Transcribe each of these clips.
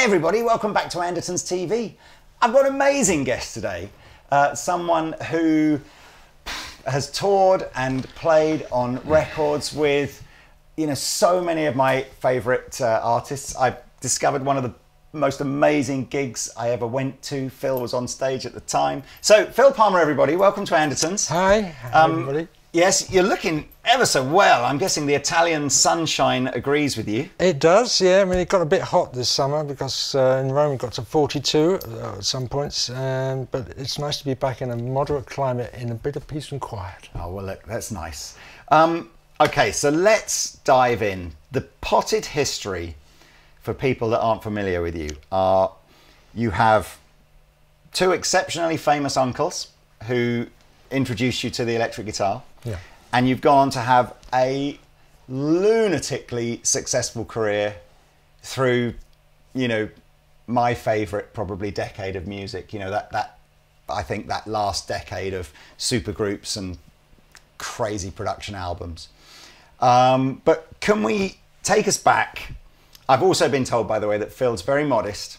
Hey everybody, welcome back to Anderton's TV. I've got an amazing guest today. Uh, someone who has toured and played on records with, you know, so many of my favourite uh, artists. I've discovered one of the most amazing gigs I ever went to. Phil was on stage at the time. So, Phil Palmer, everybody, welcome to Anderton's. Hi, um, everybody. Yes, you're looking ever so well. I'm guessing the Italian sunshine agrees with you. It does, yeah. I mean, it got a bit hot this summer because uh, in Rome it got to 42 uh, at some points. Um, but it's nice to be back in a moderate climate in a bit of peace and quiet. Oh, well, look, that's nice. Um, okay, so let's dive in. The potted history, for people that aren't familiar with you, are you have two exceptionally famous uncles who introduced you to the electric guitar. Yeah. And you've gone to have a lunatically successful career through, you know, my favorite probably decade of music. You know, that, that I think that last decade of supergroups and crazy production albums. Um, but can we take us back? I've also been told, by the way, that Phil's very modest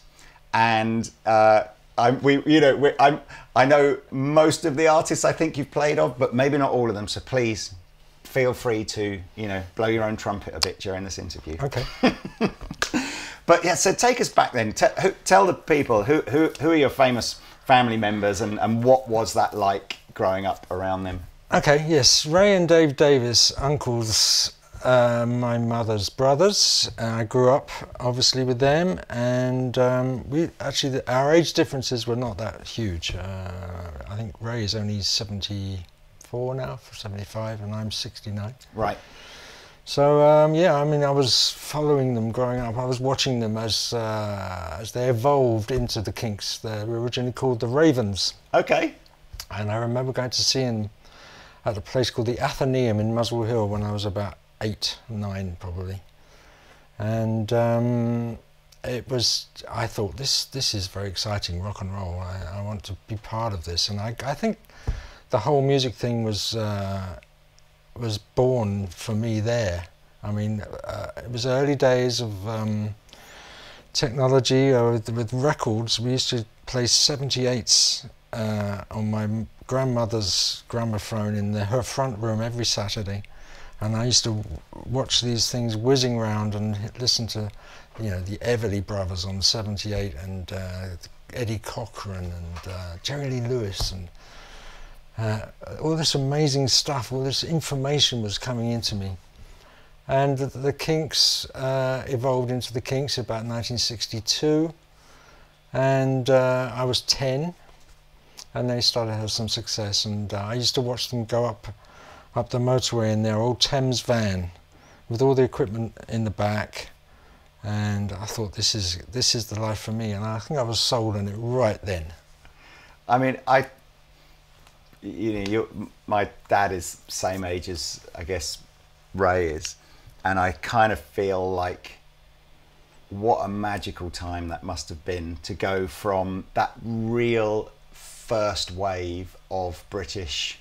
and uh, I'm, we, you know, we, I'm, I know most of the artists I think you've played of, but maybe not all of them. So please feel free to, you know, blow your own trumpet a bit during this interview. Okay. but yeah, so take us back then. T- who, tell the people who, who, who are your famous family members and, and what was that like growing up around them? Okay, yes. Ray and Dave Davies, uncles uh, my mother's brothers. I grew up obviously with them, and um, we actually our age differences were not that huge. Uh, I think Ray is only 74 now, for 75, and I'm 69. Right. So um, yeah, I mean, I was following them growing up. I was watching them as uh, as they evolved into the Kinks. They were originally called the Ravens. Okay. And I remember going to see them at a place called the Athenaeum in Muswell Hill when I was about eight, nine probably, and um, it was. I thought this this is very exciting rock and roll. I, I want to be part of this, and I, I think the whole music thing was uh, was born for me there. I mean, uh, it was early days of um, technology uh, with, with, records. We used to play 78s uh, on my grandmother's gramophone in the, her front room every Saturday and I used to watch these things whizzing around and listen to, you know, the Everly Brothers on 78 and uh, Eddie Cochran and uh, Jerry Lee Lewis and uh, all this amazing stuff, all this information was coming into me. And the, the Kinks uh, evolved into the Kinks about 1962 and uh, I was 10 and they started to have some success. And uh, I used to watch them go up up the motorway in their old Thames van with all the equipment in the back. And I thought this is this is the life for me. And I think I was sold on it right then. I mean I you know you, my dad is same age as I guess Ray is. And I kind of feel like what a magical time that must have been to go from that real first wave of British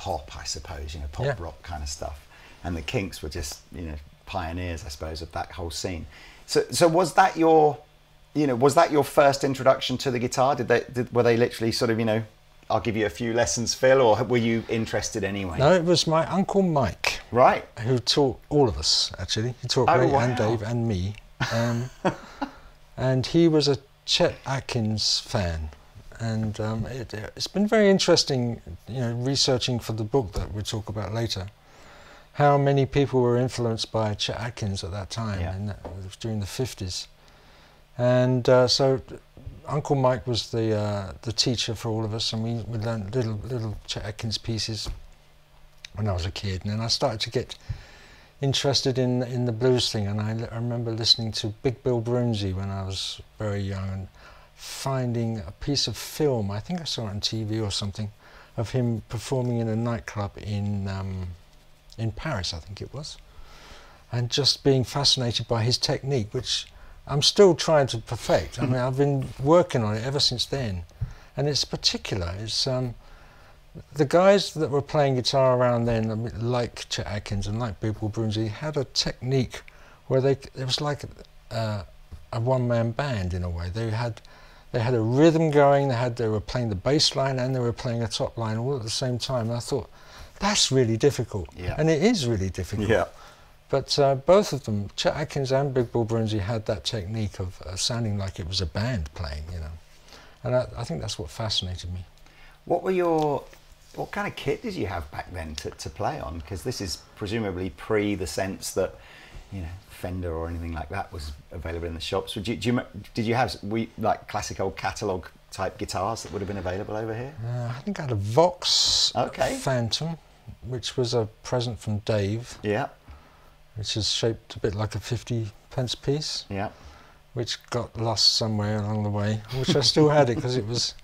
pop, I suppose, you know, pop yeah. rock kind of stuff. And the Kinks were just, you know, pioneers, I suppose, of that whole scene. So, so was that your, you know, was that your first introduction to the guitar? Did they, did, were they literally sort of, you know, I'll give you a few lessons, Phil, or were you interested anyway? No, it was my uncle Mike. Right. Who taught all of us, actually. He taught oh, Ray wow. and Dave and me. Um, and he was a Chet Atkins fan and um, it, has been very interesting, you know, researching for the book that we'll talk about later, how many people were influenced by Chet Atkins at that time, yeah. that, during the 50s. And uh, so Uncle Mike was the, uh, the teacher for all of us, and we, we learned little, little Chet Atkins pieces when I was a kid. And then I started to get interested in, in the blues thing, and I, I remember listening to Big Bill Broonzy when I was very young. And, finding a piece of film, I think I saw it on TV or something, of him performing in a nightclub in, um, in Paris, I think it was, and just being fascinated by his technique, which I'm still trying to perfect. I mean, I've been working on it ever since then, and it's particular. It's um, the guys that were playing guitar around then, like Chet Atkins and like Bill Broonzy, had a technique where they it was like uh, a one-man band in a way. They had they had a rhythm going. They had they were playing the bass line and they were playing a top line all at the same time. And I thought that's really difficult, Yeah. and it is really difficult. Yeah. But uh, both of them, Chet Atkins and Big Bill Broonzy, had that technique of uh, sounding like it was a band playing, you know. And I, I think that's what fascinated me. What were your what kind of kit did you have back then to, to play on? Because this is presumably pre the sense that you know Fender or anything like that was available in the shops. Would you, do you did you have we like classic old catalog type guitars that would have been available over here? Uh, I think I had a Vox Okay. Phantom, which was a present from Dave, Yeah, which is shaped a bit like a 50 pence piece, yeah, which got lost somewhere along the way, which I still had it because it was.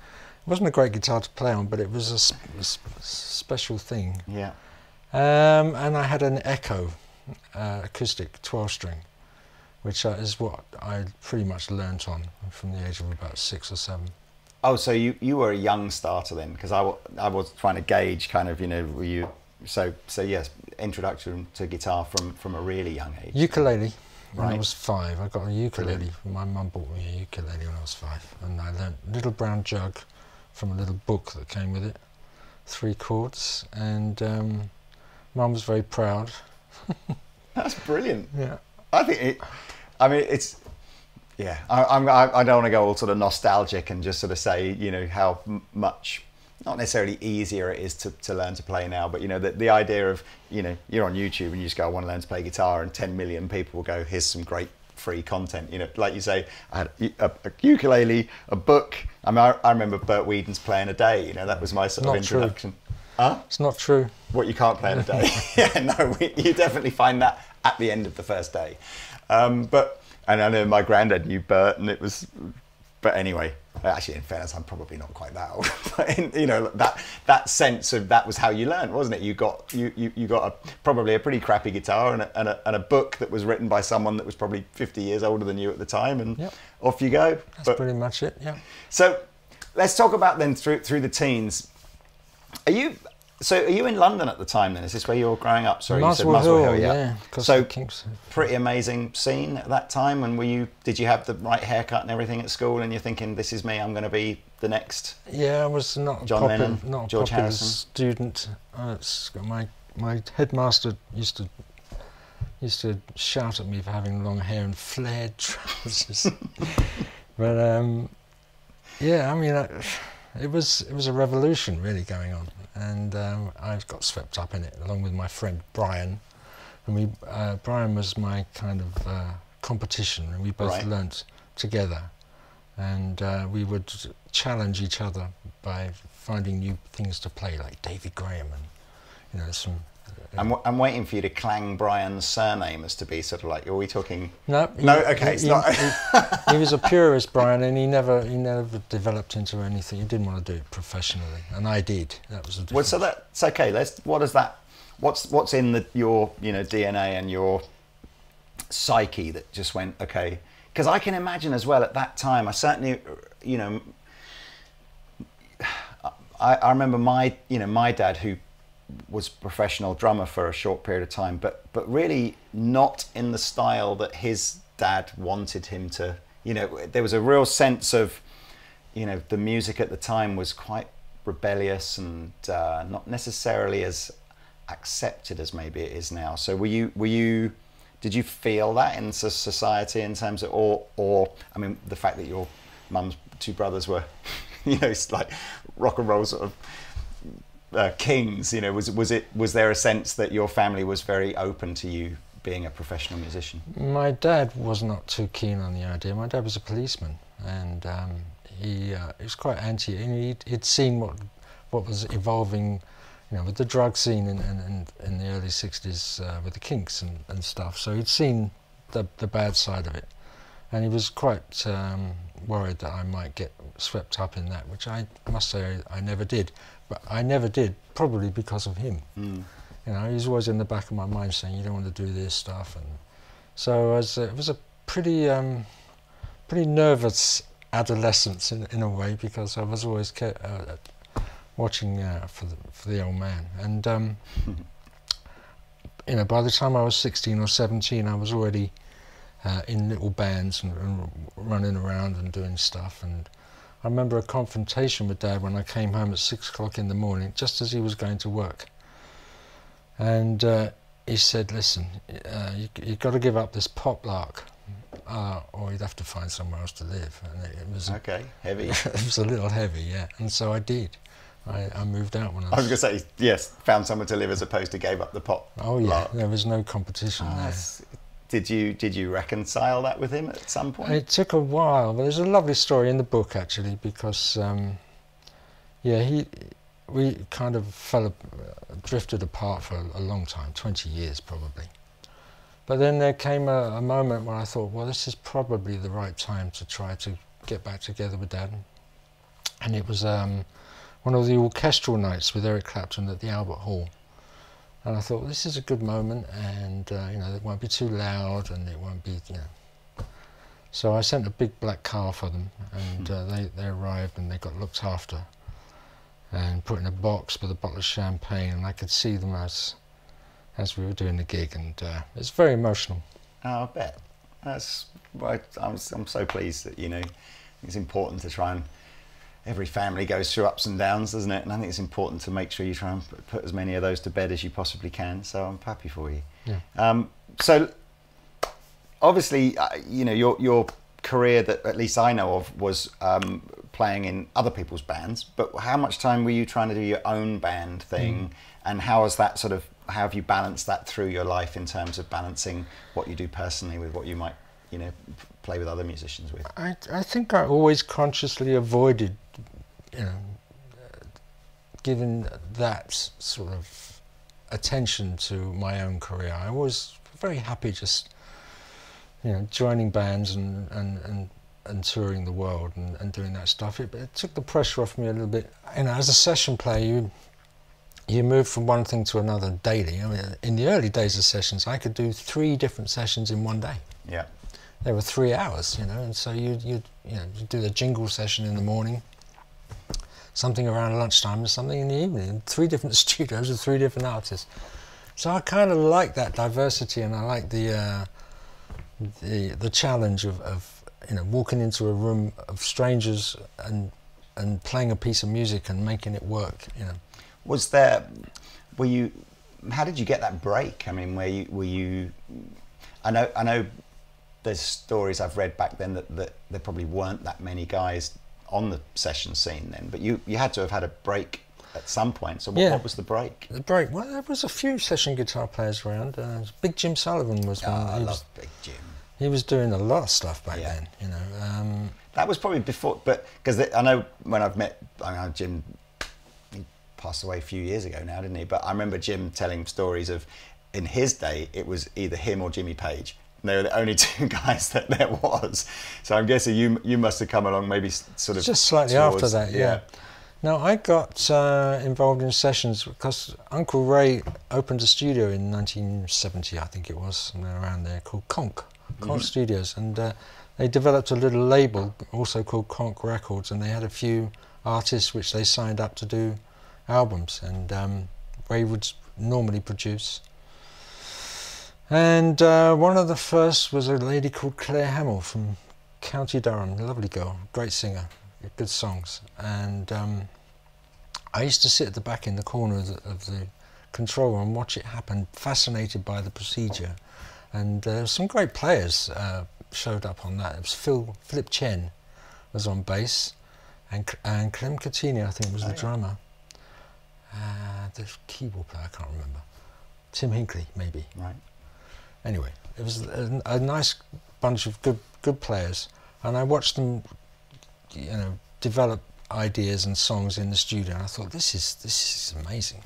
It wasn't a great guitar to play on, but it was a, sp- a sp- special thing. yeah. Um, and I had an Eko uh, acoustic 12 string, which uh, is what I pretty much learnt on from the age of about six or seven. Oh, so you, you were a young starter then? Because I, I was trying to gauge kind of you know were you so so yes introduction to guitar from from a really young age. Ukulele when I was five. I got a ukulele. Brilliant. My mum bought me a ukulele when I was five, and I learnt Little Brown Jug from a little book that came with it, three chords, and um, mum was very proud. That's brilliant. Yeah. I think it. I mean, it's. Yeah, I, I'm. I, don't want to go all sort of nostalgic and just sort of say, you know, how much, not necessarily easier it is to, to learn to play now, but you know, the, the idea of, you know, you're on YouTube and you just go, I want to learn to play guitar, and 10 million people will go, here's some great free content. You know, like you say, I had a, a, ukulele, a book. I mean, I, I remember Bert Weedon's playing a day. You know, that was my sort Not of true. Huh? It's not true. What you can't play in a day. yeah, no, we, you definitely find that at the end of the first day. Um, but and I know my granddad knew Bert, and it was. But anyway, actually, in fairness, I'm probably not quite that old. but in, you know that that sense of that was how you learned, wasn't it? You got you you, you got a, probably a pretty crappy guitar and a, and, a, and a book that was written by someone that was probably 50 years older than you at the time, and Yep. off you go. That's But- pretty much it. Yeah. so let's talk about then through through the teens. Are you so are you in London at the time then? Is this where you're growing up? Sorry, you said Muswell Muswell Hill, Hill, yeah, 'cause So Kings- pretty amazing scene at that time. And were you did you have the right haircut and everything at school? And you're thinking, this is me. I'm going to be the next. Yeah, I was not a John popular, Lennon, not a George popular Harrison. student. Uh, my my headmaster used to used to shout at me for having long hair and flared trousers. but um, yeah, I mean, I, it was it was a revolution really going on, and um, I got swept up in it along with my friend Brian. And we uh, Brian was my kind of uh, competition, and we both Right. learnt together and uh, we would challenge each other by finding new things to play, like David Graham and you know some. I'm, I'm waiting for you to clang Brian's surname as to be sort of like. Are we talking? No, No, okay, it's not- He, he was a purist, Brian, and he never he never developed into anything. He didn't want to do it professionally, and I did. That was the Well, so that's okay. Let's. What is that? What's what's in the, your you know DNA and your psyche that just went okay? Because I can imagine as well at that time. I certainly, you know, I, I remember my you know my dad who was professional drummer for a short period of time, but but really not in the style that his dad wanted him to. You know, there was a real sense of you know, the music at the time was quite rebellious and uh, not necessarily as accepted as maybe it is now. So were you were you did you feel that in society in terms of or or I mean the fact that your mum's two brothers were you know it's like rock and roll sort of uh, kings you know was was it was there a sense that your family was very open to you being a professional musician My dad was not too keen on the idea. My dad was a policeman, and um, he, uh, he was quite anti. And he'd, he'd seen what what was evolving, you know, with the drug scene in, in, in, the early '60s uh, with the Kinks and, and stuff. So he'd seen the the bad side of it, and he was quite um, worried that I might get swept up in that, which I must say I never did. But I never did, probably because of him. mm. You know, he's always in the back of my mind saying, "You don't want to do this stuff," and so I was, uh, it was a pretty, um, pretty nervous adolescence in, in a way because I was always uh, watching uh, for the for the old man, and um, you know, by the time I was 16 or 17, I was already uh, in little bands and, and running around and doing stuff. And I remember a confrontation with Dad when I came home at six o'clock in the morning, just as he was going to work. And uh, he said, "Listen, uh, you, you've got to give up this pop lark." Uh, or you'd have to find somewhere else to live. And it, it was Okay, heavy. it was a little heavy, yeah. And so I did. I, I moved out when I I was was. going to say, yes, found somewhere to live as opposed to gave up the pop. oh yeah, lark. there was no competition Ah, there. Did you did you reconcile that with him at some point? It took a while, but there's a lovely story in the book actually because, um, yeah, he, we kind of fell, drifted apart for a, a long time, 20 years probably. But then there came a, a moment where I thought, well, this is probably the right time to try to get back together with Dad. And it was um, one of the orchestral nights with Eric Clapton at the Albert Hall. And I thought, this is a good moment, and uh, you know, it won't be too loud, and it won't be, you know, so I sent a big black car for them, and uh, they, they arrived and they got looked after and put in a box with a bottle of champagne, and I could see them as as we were doing the gig, and uh, it's very emotional. Oh, I bet. That's right. I'm, I'm so pleased that you know it's important to try and every family goes through ups and downs, doesn't it? And I think it's important to make sure you try and put- as many of those to bed as you possibly can. So I'm happy for you. Yeah. Um, so obviously, uh, you know your your career that at least I know of was um, playing in other people's bands. But how much time were you trying to do your own band thing? And how has that sort of how have you balanced that through your life in terms of balancing what you do personally with what you might you know play with other musicians with? I, I think I always consciously avoided, you know, giving that sort of attention to my own career. I was very happy just, you know, joining bands and, and, and, and touring the world and, and doing that stuff. It, it took the pressure off me a little bit. You know, as a session player, you you move from one thing to another daily. I mean, in the early days of sessions, I could do three different sessions in one day Yeah. they were three hours, you know, and so you you you know you do the jingle session in the morning, something around lunchtime, and something in the evening. Three different studios with three different artists. So I kind of like that diversity, and I like the uh, the the challenge of, of you know walking into a room of strangers and and playing a piece of music and making it work. You know, Was there? Were you? How did you get that break? I mean, where you? Were you? I know. I know. There's stories I've read back then that, that there probably weren't that many guys on the session scene then, but you you had to have had a break at some point. So what, Yeah. what was the break? the break. Well, there was a few session guitar players around. Uh, Big Jim Sullivan was Oh, one. I he, love Big Jim. he was doing a lot of stuff back Yeah. then. You know. Um, That was probably before, but because I know when I've met, I mean, Jim he passed away a few years ago now, didn't he? But I remember Jim telling stories of in his day it was either him or Jimmy Page. And they were the only two guys that there was. So I'm guessing you you must have come along maybe sort of Just slightly towards- after that, yeah. Now I got uh, involved in sessions because Uncle Ray opened a studio in 1970, I think it was, somewhere around there, called Konk, Konk Studios, and uh, they developed a little label also called Konk Records, and they had a few artists which they signed up to do albums, and um, Ray would normally produce. And uh, one of the first was a lady called Claire Hamill from County Durham, lovely girl, great singer, good songs. And um, I used to sit at the back in the corner of the, of the control room and watch it happen, fascinated by the procedure. And uh, some great players uh, showed up on that. It was Phil Philip Chen was on bass, and and Clem Cattini, I think, was Oh, the yeah. drummer. Uh, the keyboard player, I can't remember. Tim Hinkley, maybe Right. Anyway, it was a, a nice bunch of good good players, and I watched them, you know, develop ideas and songs in the studio. And I thought this is this is amazing,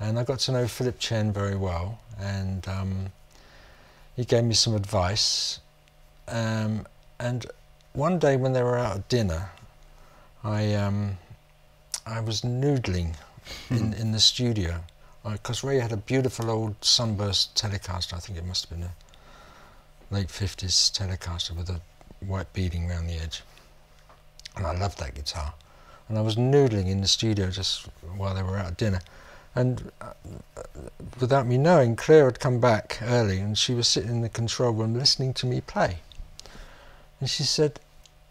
and I got to know Philip Chen very well, and um, he gave me some advice. Um, and one day when they were out at dinner, I um, I was noodling in, in the studio because Ray had a beautiful old sunburst Telecaster. I think it must have been a late 50s Telecaster with a white beading around the edge. And I loved that guitar. And I was noodling in the studio just while they were out at dinner. And uh, without me knowing, Claire had come back early and she was sitting in the control room listening to me play. And she said,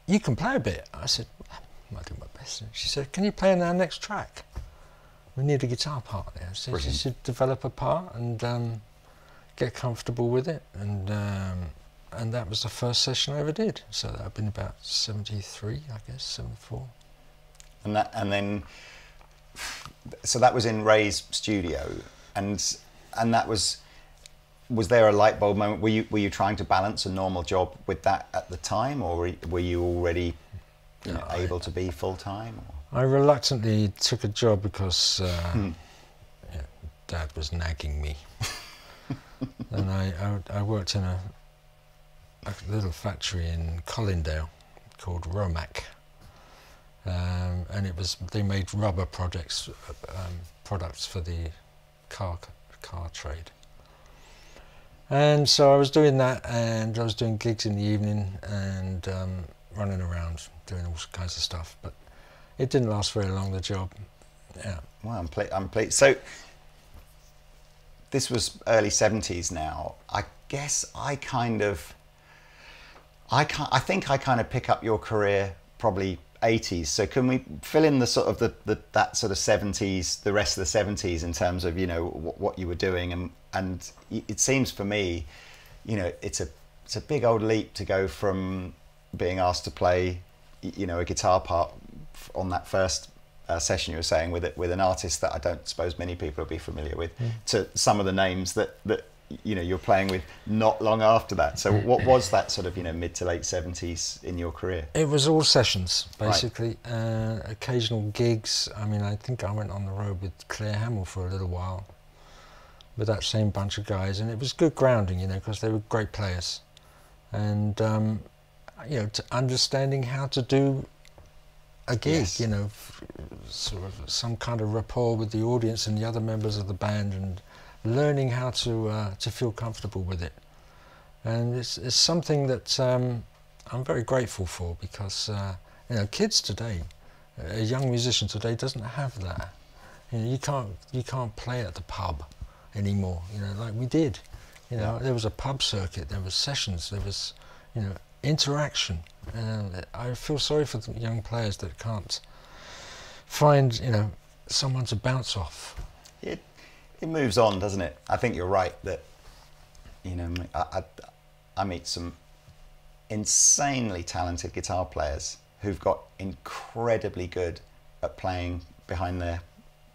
You can play a bit. I said, I'm doing my best. And she said, Can you play on our next track? We need a guitar part there. So Brilliant. should develop a part and um, get comfortable with it. And um, and that was the first session I ever did. So that had been about 73, I guess, 74. And that, and then, so that was in Ray's studio, and and that was, was there a light bulb moment? Were you were you trying to balance a normal job with that at the time, or were, you already, you know, No, I- able to be full time? I reluctantly took a job because uh, Hmm. yeah, Dad was nagging me, and I, I I worked in a, a little factory in Colindale called Romac, um, and it was they made rubber projects um, products for the car car trade. And so I was doing that, and I was doing gigs in the evening, and um, running around doing all kinds of stuff, but it didn't last very long. The job, yeah. Well, I'm I'm pleased. So this was early '70s. Now, I guess I kind of, I can I think I kind of pick up your career probably '80s. So can we fill in the sort of the, the that sort of '70s, the rest of the '70s in terms of you know what, what you were doing and and it seems for me, you know, it's a it's a big old leap to go from being asked to play, you know, a guitar part on that first uh, session you were saying with it with an artist that I don't suppose many people will be familiar with, to some of the names that that you know you're playing with not long after that. So what was that sort of you know mid to late seventies in your career? It was all sessions, Right. basically. Uh, occasional gigs. I mean, I think I went on the road with Claire Hamill for a little while with that same bunch of guys, and it was good grounding, you know, because they were great players. And, um, you know, to understanding how to do a gig, Yes. you know, sort of some kind of rapport with the audience and the other members of the band, and learning how to uh, to feel comfortable with it. And it's, it's something that um, I'm very grateful for because uh, you know kids today, a young musician today doesn't have that. You know, you can't you can't play at the pub anymore. You know, like we did. You know, there was a pub circuit, there was sessions, there was you know interaction. And I feel sorry for the young players that can't find you know someone to bounce off. It it moves on, doesn't it? I think you're right that you know I, I, I meet some insanely talented guitar players who've got incredibly good at playing behind their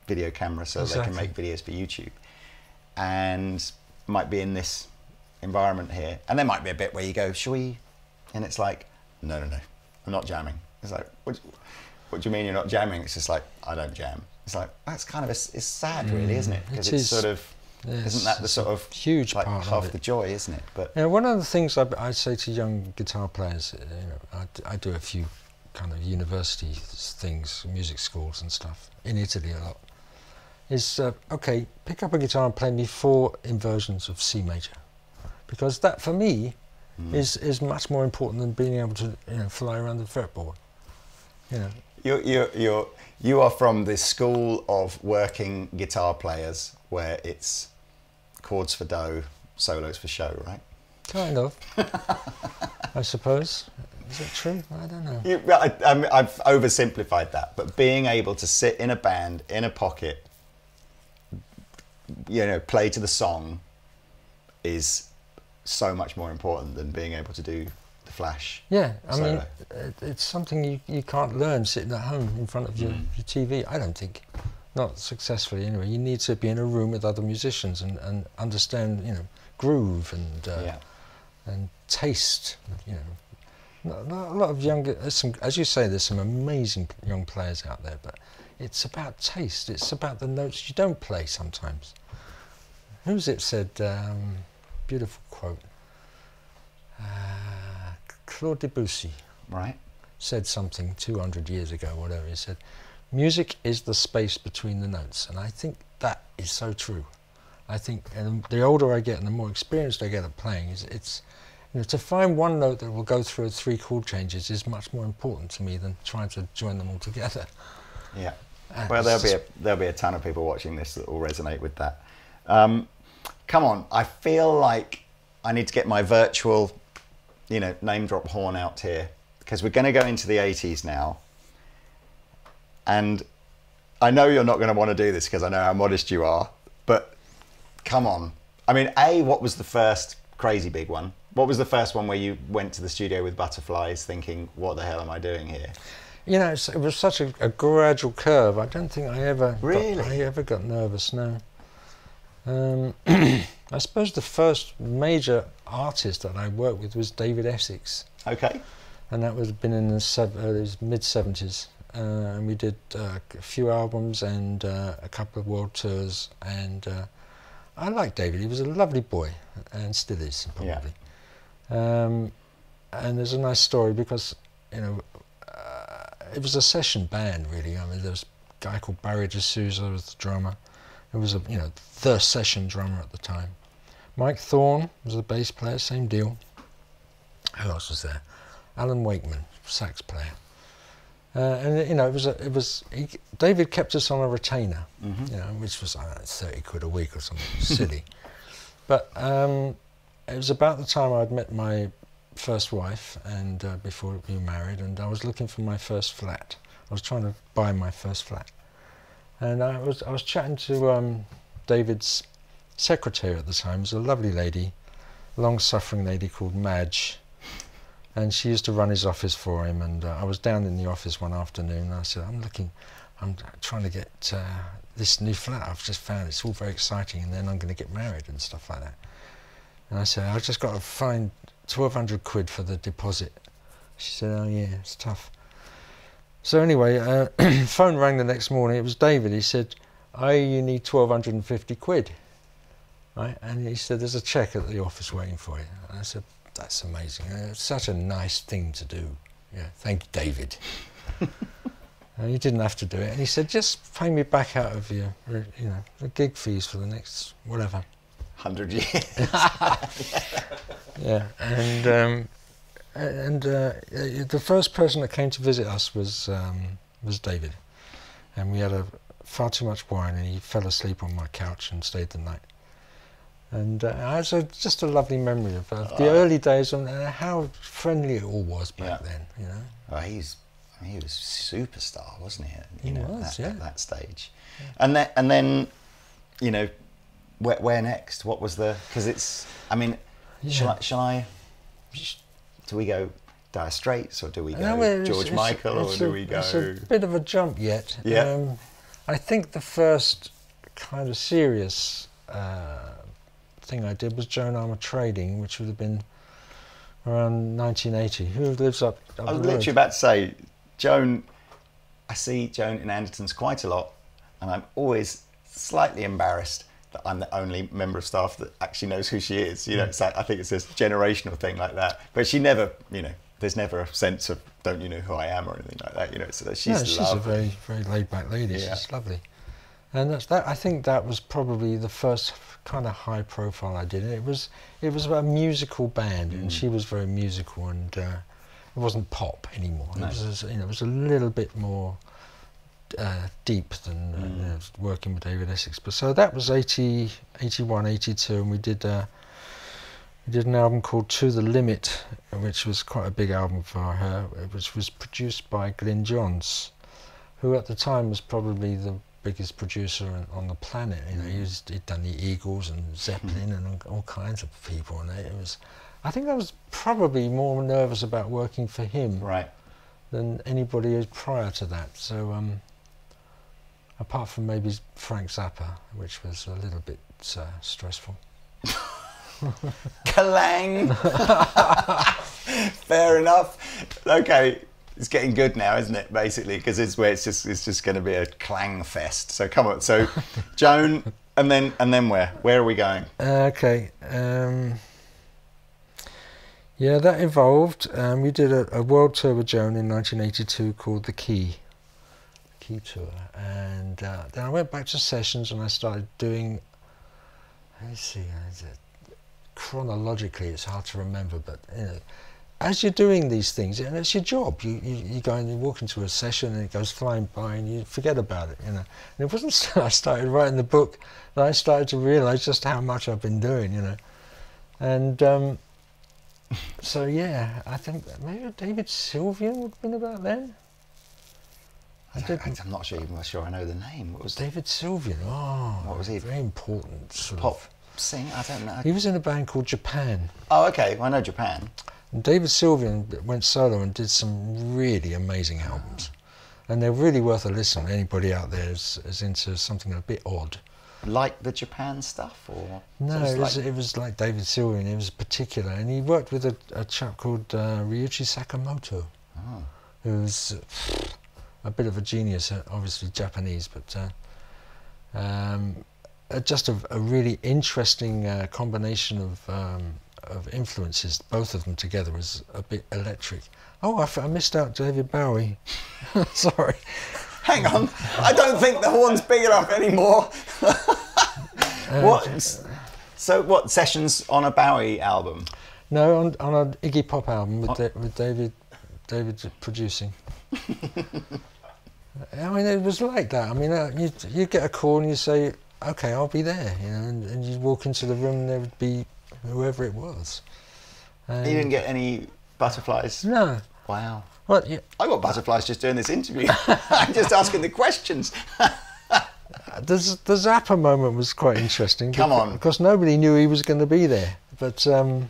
video camera so they can make videos for YouTube and might be in this environment here and there might be a bit where you go shall we and it's like no no no. I'm not jamming. It's like what, do- what do you mean you're not jamming? It's just like I don't jam. It's like that's kind of a, it's sad really isn't it? Mm, because it it's is. sort of Yes, isn't that the sort of huge like part half of the joy isn't it? But You know, one of the things I, I say to young guitar players, uh, you know, I, I do a few kind of university things, music schools and stuff in Italy a lot. Is uh, okay, pick up a guitar and play me four inversions of C major, because that for me Mm. is is much more important than being able to you know fly around the fretboard. You know, You're, you're, you're, you are from the school of working guitar players where it's chords for dough, solos for show, right? kind of. I suppose. Is it true? I don't know. You, I, I've oversimplified that, but being able to sit in a band, in a pocket, you know, play to the song is so much more important than being able to do the flash. Yeah, I mean, solo. it, it's something you, you can't learn sitting at home in front of your, Mm. your TV, I don't think. Not successfully, anyway. You need to be in a room with other musicians and, and understand, you know, groove and uh, yeah. and taste, you know. No- no- A lot of younger, some, as you say, there's some amazing young players out there, but it's about taste. It's about the notes you don't play sometimes. Who's it said? Um, beautiful quote. Uh, Claude Debussy Right. said something 200 years ago, whatever. He said, "Music is the space between the notes," and I think that is so true. I think, and the older I get and the more experienced I get at playing, is it's you know to find one note that will go through three chord changes is much more important to me than trying to join them all together. Yeah. Well, there'll be a there'll be a ton of people watching this that will resonate with that. Um, come on, I feel like I need to get my virtual, you know, name drop horn out here because we're going to go into the 80s now, and I know you're not going to want to do this because I know how modest you are, but come on. I mean, a what was the first crazy big one? What was the first one where you went to the studio with butterflies, thinking, "What the hell am I doing here"? You know, it was such a, a gradual curve. I don't think I ever Really? got, I ever got nervous. No. Um, I suppose the first major artist that I worked with was David Essex, Okay. and that was been in the sev- uh, mid seventies. Uh, and we did uh, a few albums and uh, a couple of world tours. And uh, I liked David. He was a lovely boy, and still is Yeah. probably. Um, and there's a nice story because you know uh, it was a session band really. I mean, there was a guy called Barry de Souza was the drummer. It was a you know the session drummer at the time. Mike Thorne was the bass player, same deal. Who else was there? Alan Wakeman, sax player. Uh, and you know it was a, it was he, David kept us on a retainer, hmm you know, which was know, thirty quid a week or something silly. But um, it was about the time I'd met my first wife, and uh, before we were married, and I was looking for my first flat. I was trying to buy my first flat, and I was I was chatting to um, David's secretary at the time. Was a lovely lady, long-suffering lady called Madge, and she used to run his office for him. And uh, I was down in the office one afternoon, and I said, "I'm looking, I'm trying to get uh, this new flat I've just found. It's all very exciting, and then I'm going to get married and stuff like that." And I said, "I've just got to find 1,200 quid for the deposit." She said, "Oh yeah, it's tough." So anyway, uh, phone rang the next morning. It was David. He said, "I you need 1,250 quid." Right, and he said, "There's a cheque at the office waiting for you." And I said, "That's amazing. Uh, It's such a nice thing to do." Yeah, thank you, David. Uh, you didn't have to do it. And he said, "Just pay me back out of your, uh, you know, the gig fees for the next whatever." Hundred years. Yeah, and um, and uh, uh, the first person that came to visit us was um, was David, and we had a far too much wine, and he fell asleep on my couch and stayed the night. And uh, it's a, just a lovely memory of uh, the early days and uh, how friendly it all was back Yeah. then. You know, Well, he's he was superstar, wasn't he? at, He You know, was, that, yeah. at that stage, and then and then, you know, where, where next? What was the? Because it's. I mean, shall I? Shall I? Do we go Dire Straits or do we go No, it's- George it's- Michael or it's do a- we go? It's a bit of a jump yet. Yeah. Um, I think the first kind of serious uh, thing I did was Joan Armatrading, which would have been around 1980. Who lives up, up I was road? literally about to say, Joan. I see Joan in Anderton's quite a lot, and I'm always slightly embarrassed that I'm the only member of staff that actually knows who she is. You know, it's like, I think it's this generational thing like that. But she never, you know, there's never a sense of "don't you know who I am" or anything like that. You know, so she's no, she's a very, very laid-back lady. Yeah. She's lovely, and that's that. I think that was probably the first kind of high profile I did. It was it was a musical band, and Mm. she was very musical, and uh, it wasn't pop anymore. No. It was you know it was a little bit more uh, deep than uh, Mm. you know, working with David Essex. But so that was 80, 81, 82, and we did. We did an album called To the Limit, which was quite a big album for her, which was produced by Glyn Johns, who at the time was probably the biggest producer on, on the planet. You know, he was, he'd done the Eagles and Zeppelin and all, all kinds of people, and it was. I think I was probably more nervous about working for him right. than anybody prior to that. So, um, apart from maybe Frank Zappa, which was a little bit uh, stressful. Clang. Fair enough. Okay, it's getting good now, isn't it? Basically, because it's where it's just it's just going to be a clang fest. So come on. So, Joan, and then and then where? Where are we going? Uh, okay. Um, yeah, that evolved. Um, we did a, a world tour with Joan in 1982 called The Key. Key Tour. And uh, then I went back to sessions and I started doing. Let me see. is it- chronologically, it's hard to remember, but you know, as you're doing these things, and it's your job, you, you, you go and you walk into a session and it goes flying by and you forget about it, you know. And it wasn't until I started writing the book that I started to realise just how much I've been doing, you know. And um, so, yeah, I think maybe David Sylvian would have been about then. I am not sure even sure I know the name. What was David Sylvian? Oh, what was he? Very important sort Pop of. Sing? I don't know. He was in a band called Japan. Oh, okay. Well, I know Japan. And David Sylvian went solo and did some really amazing albums. And they're really worth a listen. Anybody out there is, is into something a bit odd. Like the Japan stuff, or no, it was, like... it was like David Sylvian. It was particular, and he worked with a, a chap called uh, Ryuichi Sakamoto, oh. who's a bit of a genius, obviously Japanese, but uh, um, uh, just a, a, really interesting uh, combination of um, of influences. Both of them together was a bit electric. Oh, I, missed out David Bowie. Sorry. Hang on, I don't think the horn's big enough anymore. what? So, what sessions on a Bowie album? No, on, on an Iggy Pop album with, oh. with David David producing. I mean, it was like that. I mean, uh, you you get a call and you say, "Okay, I'll be there," you know, and, and you walk into the room and there would be whoever it was. And you didn't get any butterflies. No. Wow. Well, yeah. I got butterflies just doing this interview. I'm just asking the questions. the, the Zappa moment was quite interesting. Come because, on. Because nobody knew he was going to be there, but. Um,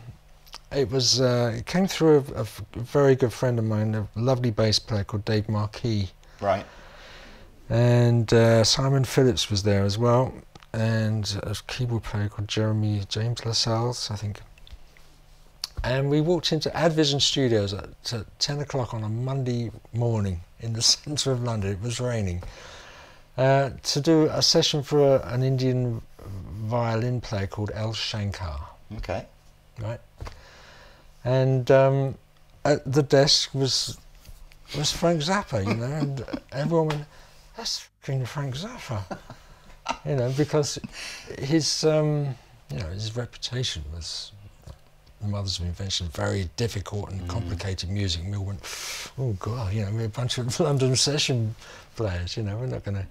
it was uh, it came through a, a, very good friend of mine, a lovely bass player called Dave Markee. Right. And uh, Simon Phillips was there as well, and a keyboard player called Jeremy James Lascelles, I think. And we walked into Advision Studios at, at 10 o'clock on a Monday morning in the centre of London. It was raining. Uh, to do a session for a, an Indian violin player called L. Shankar. Okay. Right. And um, at the desk was was Frank Zappa, you know, and everyone went, "That's fucking Frank Zappa," you know, because his um, you know his reputation was the Mothers of Invention, very difficult and mm. complicated music. And we all went, "Oh God," you know, we're a bunch of London session players, you know, we're not going to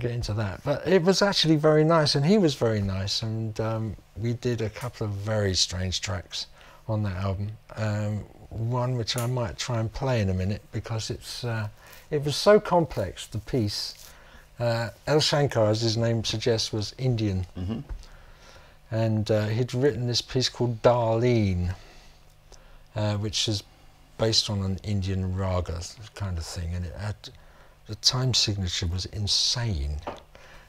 get into that. But it was actually very nice, and he was very nice, and um, we did a couple of very strange tracks on that album. Um, one which I might try and play in a minute because it's uh, it was so complex. The piece, uh, L. Shankar, as his name suggests, was Indian, mm-hmm. and uh, he'd written this piece called Darlene, uh, which is based on an Indian raga kind of thing, and it had the time signature was insane.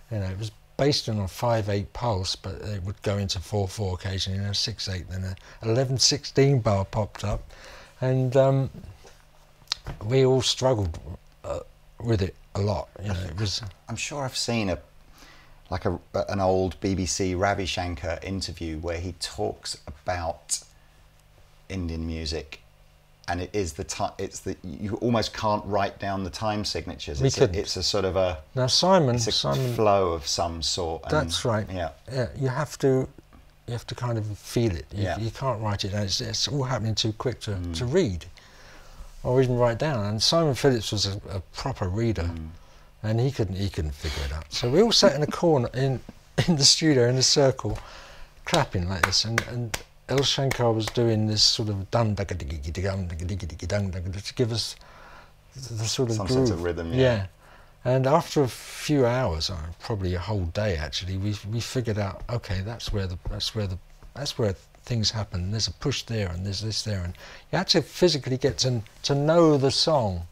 You know, it was based on a 5-8 pulse, but it would go into 4-4 occasionally, and a 6-8, then an 11-16 bar popped up, and um, we all struggled with it a lot. You know, it was. I'm sure I've seen a like a, an old BBC Ravi Shankar interview where he talks about Indian music and it is the time. It's the you almost can't write down the time signatures. We it's, could. A, it's a sort of a now Simon. It's a Simon, flow of some sort. that's right. Yeah. Yeah. You have to. You have to kind of feel it. You, yeah. you can't write it down. It's, it's all happening too quick to, mm. to read, or even write down. And Simon Phillips was a, a proper reader, mm. and he couldn't he couldn't figure it out. So we all sat in a corner in in the studio in a circle, clapping like this, and and L. Shankar was doing this sort of dum to give us the sort of some groove. sense of rhythm. Yeah. yeah. And after a few hours, probably a whole day actually, we we figured out okay, that's where the that's where the that's where things happen. There's a push there, and there's this there, and you had to physically get to to know the song.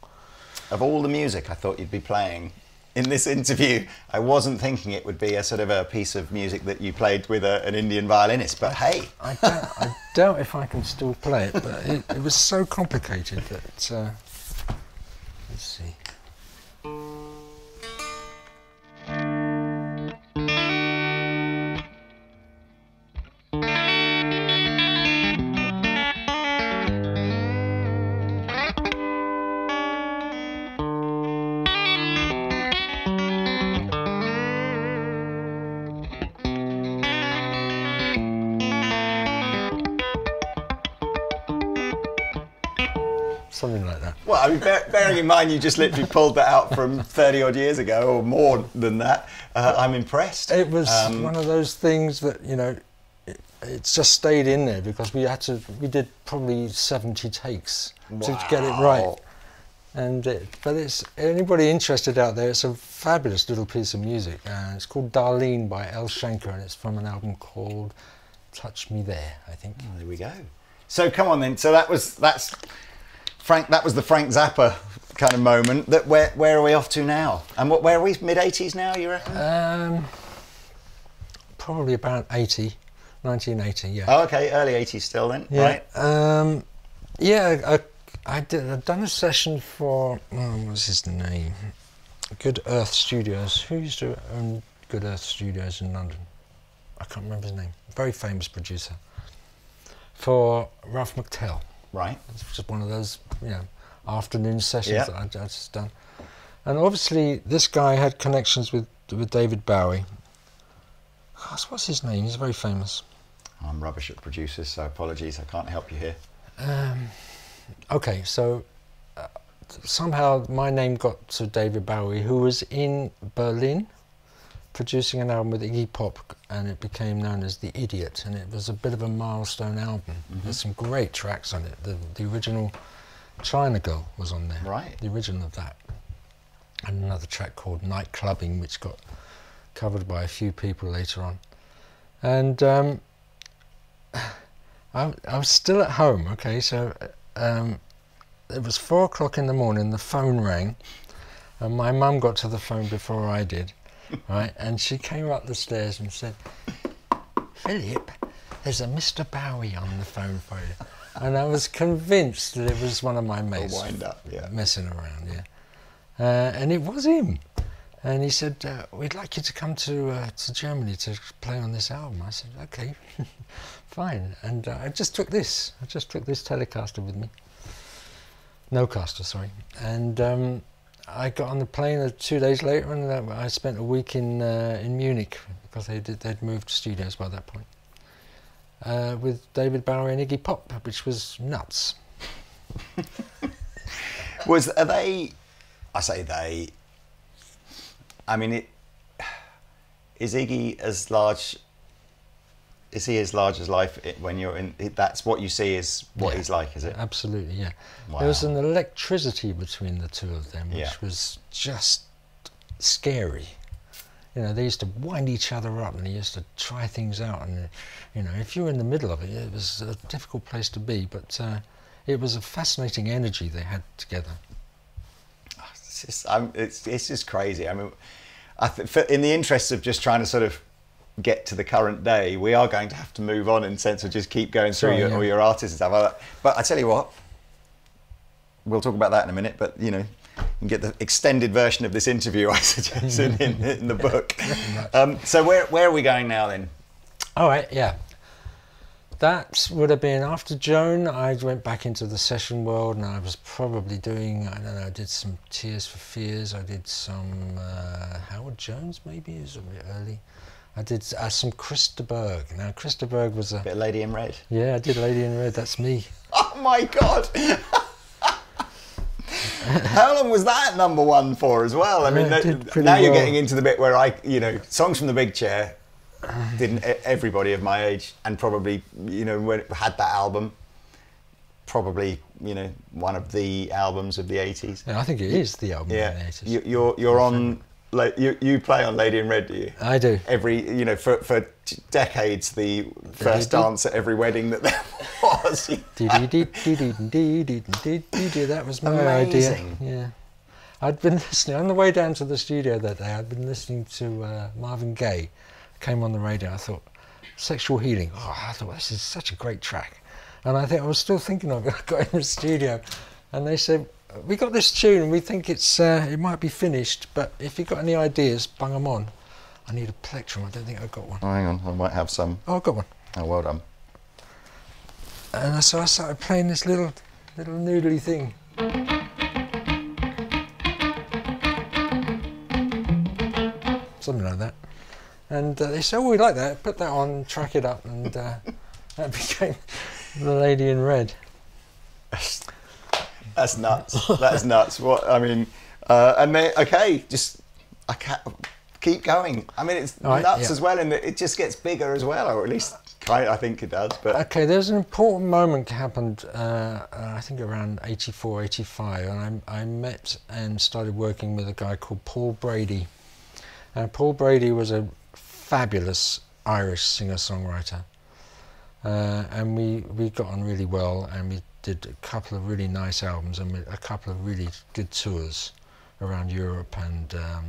Of all the music, I thought you'd be playing in this interview, I wasn't thinking it would be a sort of a piece of music that you played with a, an Indian violinist, but hey. I doubt, I doubt if I can still play it, but it, it was so complicated that. Uh, let's see. Bearing in mind you just literally pulled that out from 30 odd years ago or more than that, uh, I'm impressed. It was Um, one of those things that you know, it, it's just stayed in there because we had to. We did probably seventy takes to get it right. Wow. And it, but it's anybody interested out there. It's a fabulous little piece of music. Uh, it's called Darlene by L. Shankar, and it's from an album called Touch Me There. I think. Oh, there we go. So come on then. So that was that's Frank. That was the Frank Zappa kind of moment. That where where are we off to now? And what where are we? Mid 80s now? You reckon? Um, probably about 80, 1980. Yeah. oh, okay. Early 80s still then. Yeah. Right. Um, yeah, I, I did. I've done a session for oh, what's his name? Good Earth Studios. Who used to own Good Earth Studios in London? I can't remember his name. Very famous producer. For Ralph McTell. Right. It's just one of those, you know, afternoon sessions Yeah. that I, I just done. And obviously, this guy had connections with with David Bowie. What's his name? He's very famous. I'm rubbish at producers, so apologies. I can't help you here. Um, okay, so uh, somehow my name got to David Bowie, who was in Berlin producing an album with Iggy Pop, and it became known as The Idiot, and it was a bit of a milestone album. There's some great tracks on it. The, the original China Girl was on there, Right. the original of that, and another track called Night Clubbing, which got covered by a few people later on. And um, I, I was still at home, okay, so um, it was four o'clock in the morning, the phone rang, and my mum got to the phone before I did, right, and she came up the stairs and said, Philip, there's a Mr. Bowie on the phone for you. And I was convinced that it was one of my mates wind up, yeah. messing around, yeah. Uh, and it was him. And he said, uh, "We'd like you to come to uh, to Germany to play on this album." I said, "Okay, fine." And uh, I just took this. I just took this Telecaster with me. No caster, sorry. And um, I got on the plane uh, two days later, and uh, I spent a week in uh, in Munich because they did, they'd moved studios by that point. Uh, with David Bowie and Iggy Pop, which was nuts. Was are they? I say they. I mean, it is Iggy as large. Is he as large as life when you're in? That's what you see is what Yeah. he's like, is it? Absolutely, yeah. There was an electricity between the two of them, which Yeah. was just scary. You know, they used to wind each other up and they used to try things out. And, you know, if you were in the middle of it, it was a difficult place to be. But uh, it was a fascinating energy they had together. It's just, I'm, it's, it's just crazy. I mean, I th- in the interest of just trying to sort of get to the current day, we are going to have to move on in the sense of just keep going through Sure, your, yeah. all your artists and stuff like that. But I tell you what, we'll talk about that in a minute. But you know, you can get the extended version of this interview I suggested in, in the book. Um, so where where are we going now then? All right, yeah. That would have been after Joan. I went back into the session world, and I was probably doing. I don't know. I did some Tears for Fears. I did some uh, Howard Jones. Maybe it was a bit early. I did uh, some Chris de Burgh. Now Chris de Burgh was a. Bit Lady in Red. Yeah, I did Lady in Red. That's me. Oh my god! How long was that number one for as well? I mean, Yeah, that- now you're getting into the bit where I, you know, songs from the big chair. Didn't everybody of my age and probably, you know, when had that album, probably, you know, one of the albums of the 80s. Yeah, I think it is the album in the Yeah, 80s. you, you're you're on you, you play on Lady in Red, do you? I do. Every, you know, for, for decades, the first dance at every wedding that there was. that was my Amazing. idea. Yeah. I'd been listening, on the way down to the studio that day, I'd been listening to uh, Marvin Gaye. Came on the radio, I thought, Sexual Healing. Oh, I thought, this is such a great track. And I think I was still thinking of it. I got in the studio and they said, "We got this tune, and we think it's uh, it might be finished. But if you've got any ideas, bung them on." I need a plectrum. I don't think I've got one. Oh, hang on, I might have some. Oh, I've got one. Oh, well done. And so I started playing this little, little noodly thing. Something like that. And uh, they said, oh, we like that. Put that on, track it up. And uh, that became The Lady in Red. That's nuts. That's nuts. What I mean, uh, and they okay, just I can't keep going. I mean, it's Right, nuts yeah. as well, and it just gets bigger as well, or at least kind I think it does. But Okay, there's an important moment happened, uh, uh, I think around 84, 85, and I, I met and started working with a guy called Paul Brady. And Paul Brady was a fabulous Irish singer-songwriter. Uh, and we, we got on really well, and we did a couple of really nice albums and a couple of really good tours around Europe. And um,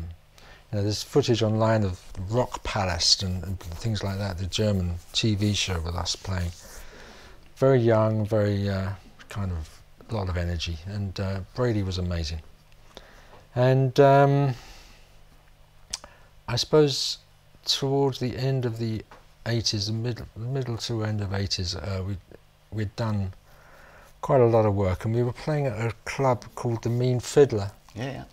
you know, there's footage online of Rockpalast and, and things like that, the German TV show with us playing. Very young, very uh, kind of a lot of energy, and uh, Brady was amazing. And um, I suppose towards the end of the 80s, the middle, middle to end of 80s, uh, we we'd done quite a lot of work, and we were playing at a club called the Mean Fiddler yeah, yeah.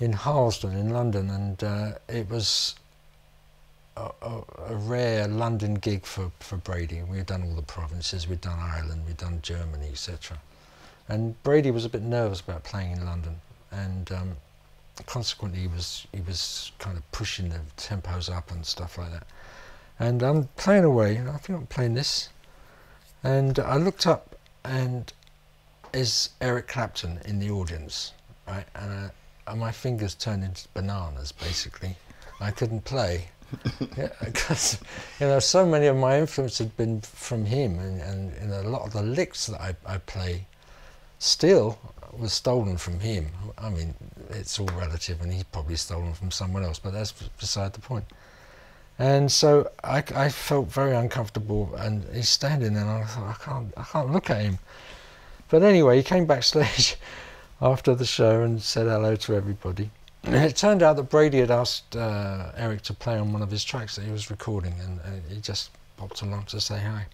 in Harlesden in London, and uh, it was a, a, a rare London gig for, for Brady. We had done all the provinces, we'd done Ireland, we'd done Germany, etc. And Brady was a bit nervous about playing in London, and um, consequently he was he was kind of pushing the tempos up and stuff like that. And I'm playing away, and I think I'm playing this, and I looked up, and is Eric Clapton in the audience, right? And, uh, and my fingers turned into bananas, basically. I couldn't play. yeah, because you know, so many of my influence had been from him, and, and you know, a lot of the licks that I, I play still was stolen from him. I mean, it's all relative, and he's probably stolen from someone else, but that's beside the point. And so I, I felt very uncomfortable, and he's standing there, and I thought, I can't, I can't look at him. But anyway, he came backstage after the show and said hello to everybody. And it turned out that Brady had asked uh, Eric to play on one of his tracks that he was recording, and, and he just popped along to say hi.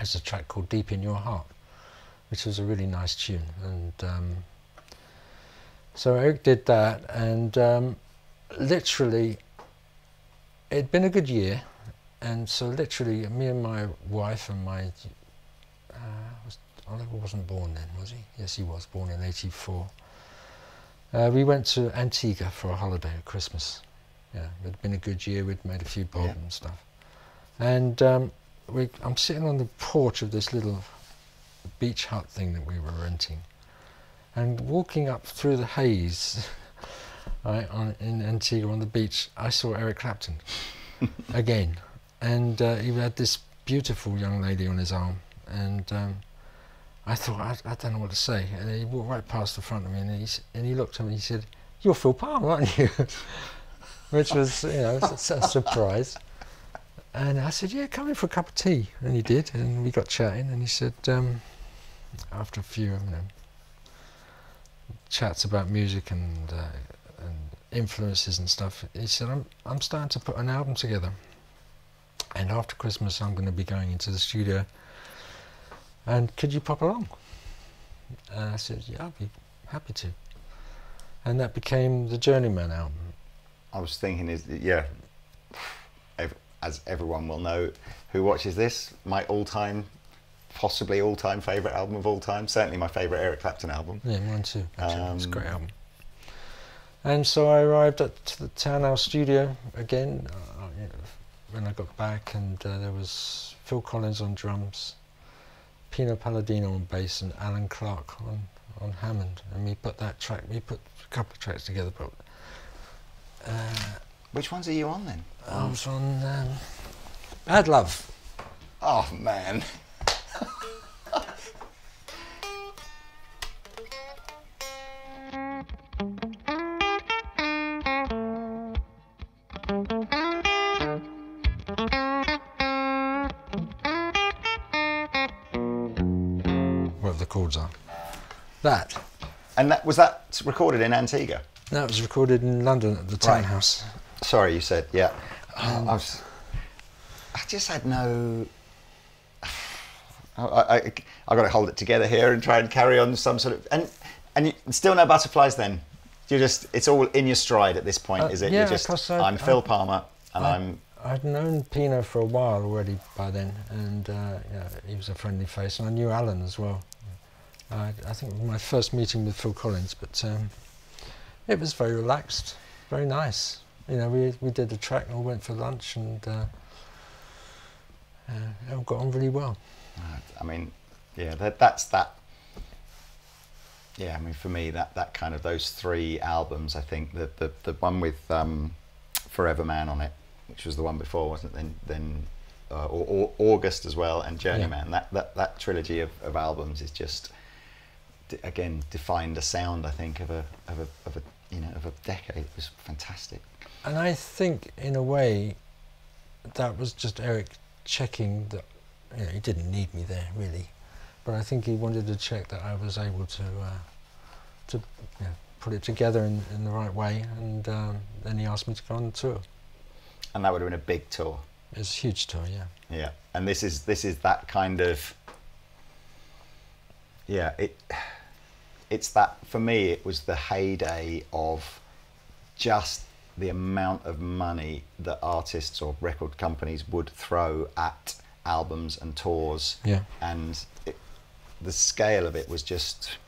It's a track called Deep in Your Heart, which was a really nice tune. And um, so Eric did that, and um, literally, it'd been a good year. And so, literally, me and my wife and my uh, was, Oliver wasn't born then, was he? Yes, he was born in '84. Uh, we went to Antigua for a holiday at Christmas. Yeah, it'd been a good year. We'd made a few bob Yeah. and stuff. And um, we, I'm sitting on the porch of this little beach hut thing that we were renting, and walking up through the haze, right, on, in Antigua on the beach, I saw Eric Clapton again, and uh, he had this beautiful young lady on his arm, and um, I thought I, I don't know what to say, and he walked right past the front of me, and he and he looked at me, and he said, "You're Phil Palmer, aren't you?" Which was you know a, a surprise. And I said, "Yeah, come in for a cup of tea," and he did, and we got chatting, and he said, um, after a few you know, chats about music and uh, and influences and stuff, he said, "I'm I'm starting to put an album together." and after Christmas I'm going to be going into the studio. And could you pop along? And I said, yeah, I'd be happy to. And that became the Journeyman album. I was thinking is yeah, as everyone will know who watches this, my all-time, possibly all-time favorite album of all time. Certainly my favorite Eric Clapton album. Yeah, mine too. Actually. it's a great Um, album. And so I arrived at the Townhouse studio again uh, when I got back, and uh, there was Phil Collins on drums, Pino Palladino on bass, and Alan Clark on, on Hammond. And we put that track, we put a couple of tracks together, but uh, Which ones are you on then? I was on um, Bad Love. Oh man. That. And that was that recorded in Antigua. That was recorded in London at the Right. Townhouse. Sorry, you said yeah. Oh, I was. I just had no. I, I, I got to hold it together here and try and carry on some sort of and and you, still no butterflies. Then you just it's all in your stride at this point, Uh, is it? yeah, You're just I- I'm Phil Palmer and I- I'm I'd known Pino for a while already by then, and uh, yeah, he was a friendly face, and I knew Alan as well. I, I think my first meeting with Phil Collins, but um, it was very relaxed, very nice. You know, we we did the track and all went for lunch and uh, uh, it got on really well. I mean, yeah, that, that's that. Yeah, I mean, for me, that, that kind of those three albums, I think the the, the one with um, Forever Man on it, which was the one before, wasn't it? Then then uh, or, or August as well, and Journeyman. Yeah. That, that that trilogy of, of albums is just again defined a sound. I think of a of a of a you know of a decade. It was fantastic. And I think, in a way, that was just Eric checking that you know, he didn't need me there really, but I think he wanted to check that I was able to uh, to you know, put it together in, in the right way, and um, then he asked me to go on the tour. And that would have been a big tour. It's a huge tour, yeah. Yeah, and this is this is that kind of yeah it it's that for me it was the heyday of just the amount of money that artists or record companies would throw at albums and tours. Yeah. and it, the scale of it was just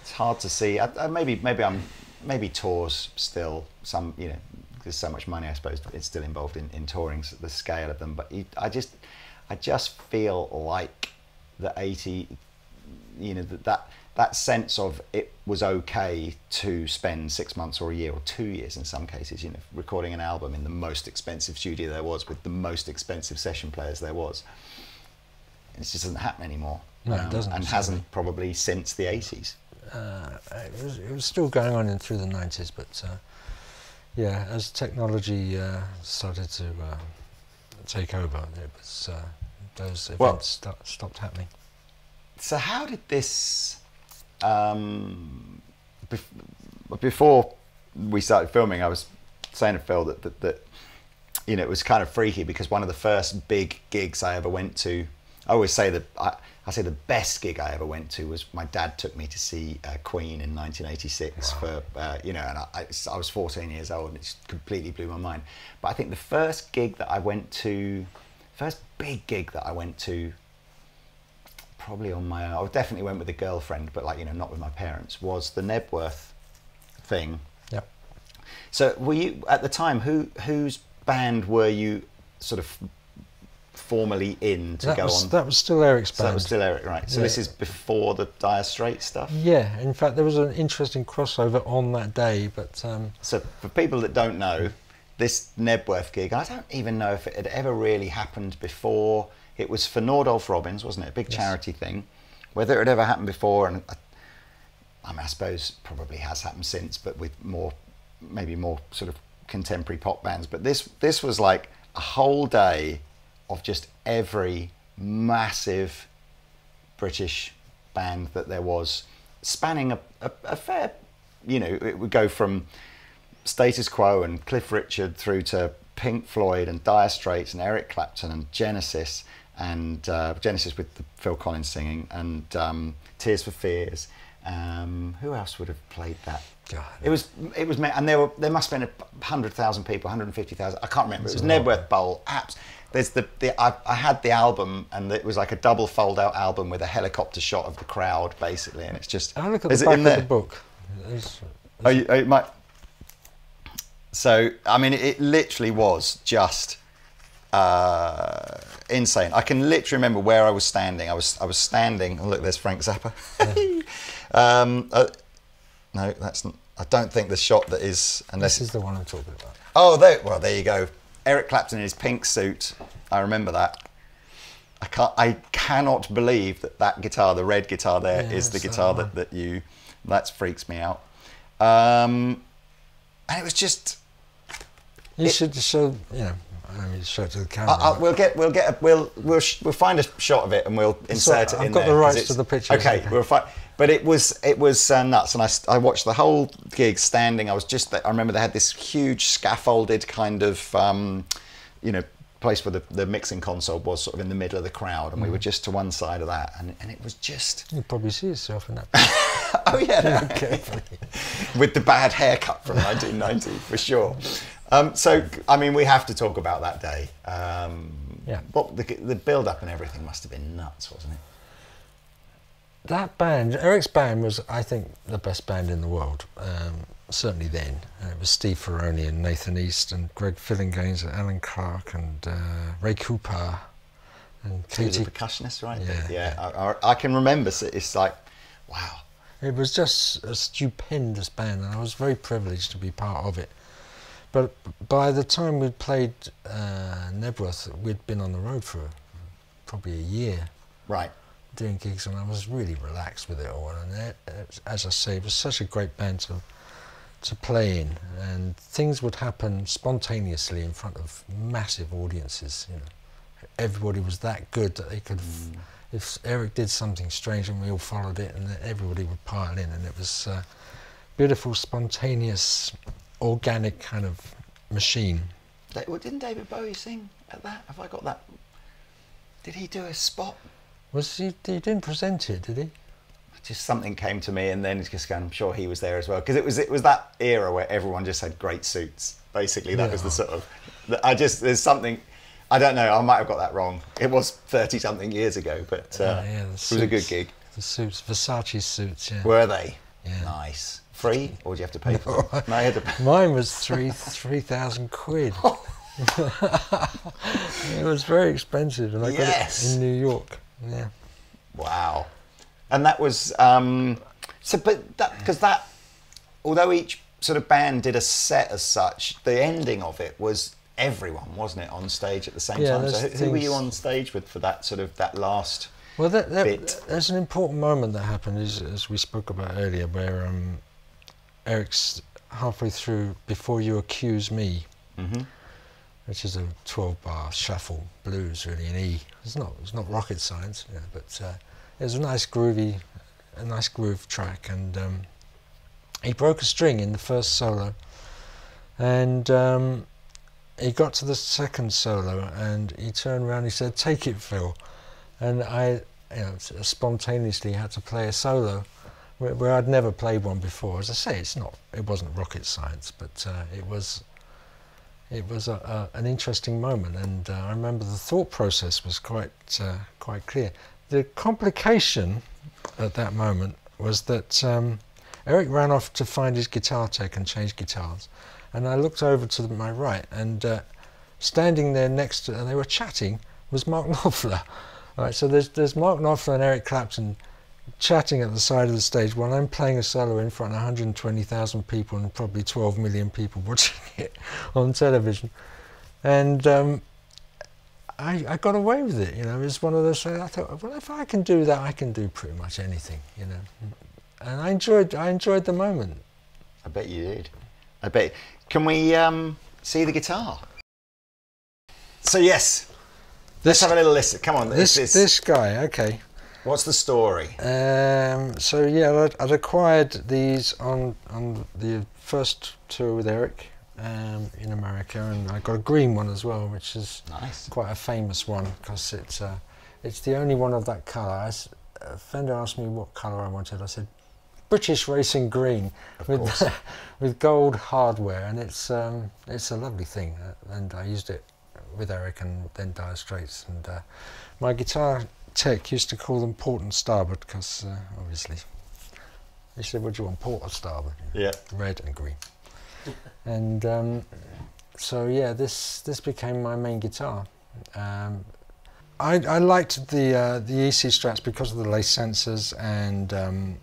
it's hard to see. I, I, maybe maybe i'm maybe tours still some you know there's so much money i suppose it's still involved in, in touring so the scale of them. But you, i just i just feel like the 80 you know that that that sense of it was okay to spend six months or a year or two years in some cases, you know, recording an album in the most expensive studio there was with the most expensive session players there was. It just doesn't happen anymore. No, it doesn't, And hasn't probably since the 80s. Uh, it, was, it was still going on in through the 90s, but uh, yeah, as technology uh, started to uh, take over, it was uh, those events Well- start, stopped happening. So how did this um, bef- before we started filming? I was saying to Phil that, that that you know it was kind of freaky because one of the first big gigs I ever went to. I always say that I, I say the best gig I ever went to was my dad took me to see uh, Queen in 1986 for uh, you know, and I, I, I was 14 years old and it completely blew my mind. But I think the first gig that I went to, first big gig that I went to probably on my own. I definitely went with a girlfriend, but like you know, not with my parents. Was the Knebworth thing? Yep. So were you at the time? Who whose band were you sort of formally in to That go was, on? that was still Eric's so band. that was still Eric, right? So Yeah. this is before the Dire Straits stuff. Yeah, in fact, there was an interesting crossover on that day, but um, So for people that don't know, this Knebworth gig, I don't even know if it had ever really happened before. It was for Nordoff Robbins, wasn't it? A big Yes. charity thing. Whether it had ever happened before, and I, I, mean, I suppose probably has happened since, but with more, maybe more sort of contemporary pop bands. But this this was like a whole day of just every massive British band that there was, spanning a, a, a fair, you know, it would go from Status Quo and Cliff Richard through to Pink Floyd and Dire Straits and Eric Clapton and Genesis and uh, Genesis with the Phil Collins singing and um, Tears for Fears. Um, who else would have played that? God. It was it was and there were there must have been a hundred thousand people, one hundred fifty thousand. I can't remember. It was. Knebworth Bowl. Apps. There's the, the I, I had the album and it was like a double fold out album with a helicopter shot of the crowd basically, and it's just. I look at is the it back in of the book. There's- Oh, you, oh, you might. So I mean, it literally was just uh, insane. I can literally remember where I was standing. I was I was standing. Oh, look, there's Frank Zappa. um, uh, no, that's. Not, I don't think the shot that is unless this is the one I'm talking about. Oh, there. Well, there you go. Eric Clapton in his pink suit. I remember that. I can't. I cannot believe that that guitar, the red guitar, there, is Yeah, the it's that guitar that, that you. That freaks me out. Um, and it was just. You It- should show, you know, I mean, show it to the camera. I, we'll get. We'll get. A, we'll. We'll. Sh- we'll find a shot of it and we'll insert it I've got the rights to the picture. Okay. okay. We'll find. But it was. It was uh, nuts, and I, I watched the whole gig standing. I was just. I remember they had this huge scaffolded kind of. Um, you know. Place where the, the mixing console was sort of in the middle of the crowd, and we were Mm. just to one side of that, and, and it was just you probably see yourself in that. oh yeah, carefully. with the bad haircut from 1990 for sure. Um, so I mean, we have to talk about that day. Um, Yeah. What the, the build up and everything must have been nuts, wasn't it? that band, Eric's band was, I think, the best band in the world. Um, certainly then. Uh, it was Steve Ferrone and Nathan East and Greg Phillinganes and Alan Clark and uh, Ray Cooper and Katie. the percussionists, right? Yeah, yeah. I, I, I can remember. It's like, wow. It was just a stupendous band, and I was very privileged to be part of it. But by the time we'd played uh, Knebworth, we'd been on the road for probably a year Right. doing gigs, and I was really relaxed with it all. And it, it- as I say, it was such a great band to to play in, and things would happen spontaneously in front of massive audiences. You know, everybody was that good that they could. f If Eric did something strange, and we all followed it, and everybody would pile in, and it was uh, beautiful, spontaneous, organic kind of machine. Well, Didn't David Bowie sing at that? Have I got that? Did he do a spot? Was he? He didn't present it, did he? Just something came to me, and then just I'm sure he was there as well because it was it was that era where everyone just had great suits. Basically, that was the sort of. I just there's something. I don't know. I might have got that wrong. It was thirty something years ago, but uh, yeah, the it was a good gig. The suits, Versace suits, yeah. Were they? Yeah. Nice. Free, or do you have to pay for it? No, you had to pay. Mine was three three thousand quid. it was very expensive, and I got it in New York. Yeah, Wow. And that was um, so, but that because that, although each sort of band did a set as such, the ending of it was everyone, wasn't it, on stage at the same Yeah, time? So who, there's who were you on stage with for that sort of that last? well, that, that, Bit. there's an important moment that happened, as, as we spoke about earlier, where um, Eric's halfway through "Before You Accuse Me," Mm-hmm. which is a 12-bar shuffle blues, really in E. It's not it's not rocket science, you know, but uh, it was a nice groovy, a nice groove track, and um, he broke a string in the first solo, and um, he got to the second solo, and he turned around, and he said, "Take it, Phil," and I, you know, spontaneously had to play a solo. Where, where I'd never played one before. As I say, it's not, it wasn't rocket science, but uh, it was it was a, a, an interesting moment, and uh, I remember the thought process was quite uh, quite clear. The complication at that moment was that um, Eric ran off to find his guitar tech and change guitars, and I looked over to the, my right, and uh, standing there next to, and they were chatting, was Mark Knopfler. All right, so there's there's Mark Knopfler and Eric Clapton chatting at the side of the stage while I'm playing a solo in front of 120,000 people and probably 12 million people watching it on television. And um, I, I got away with it, you know. It was one of those things I thought, well, if I can do that, I can do pretty much anything, you know. And I enjoyed, I enjoyed the moment. I bet you did. I bet. Can we um, see the guitar? So yes, let's have a little listen. Come on, this, this, this guy, okay. What's the story? Um, so yeah, I'd, I'd acquired these on on the first tour with Eric um, in America, and I got a green one as well, which is Nice. quite a famous one because it's uh, it's the only one of that colour. I s- A Fender asked me what colour I wanted. I said British Racing Green Of with with gold hardware, and it's um, it's a lovely thing. Uh, and I used it with Eric and then Dire Straits. And uh, my guitar tech used to call them port and starboard because uh, obviously he said, "What do you want, port or starboard?" Yeah. red and green. and um, so yeah, this this became my main guitar. Um, I, I liked the uh, the EC Strats because of the lace sensors and um,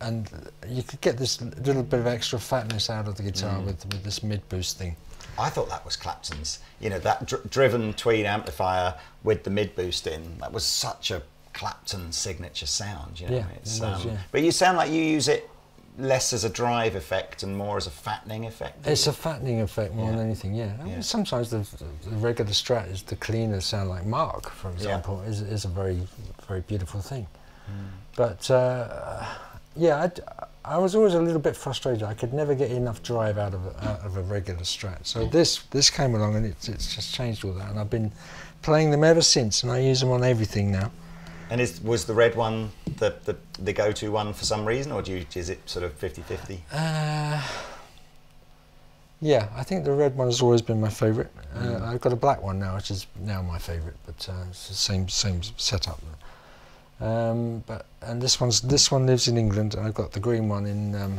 and you could get this little bit of extra fatness out of the guitar Mm. with with this mid boost thing. I thought that was Clapton's. You know, that dr- driven tweed amplifier with the mid boost in. That was such a Clapton signature sound. You know, Yeah, it it's, was, um, yeah. but you sound like you use it less as a drive effect and more as a fattening effect. It's a fattening effect more Yeah. than anything. Yeah. I mean, Yeah. sometimes the, the regular Strat is the cleaner sound like Mark, for example, is is a very very beautiful thing. Hmm. But uh, yeah, I'd, I was always a little bit frustrated. I could never get enough drive out of a, out of a regular Strat. So this this came along and it's it's just changed all that. And I've been playing them ever since, and I use them on everything now. And is, was the red one the, the, the go-to one for some reason, or do you, is it sort of 50-50? Uh, yeah, I think the red one has always been my favourite. Uh, Mm. I've got a black one now, which is now my favourite, but uh, it's the same same setup. Um, but and this one's this one lives in England, and I've got the green one in um,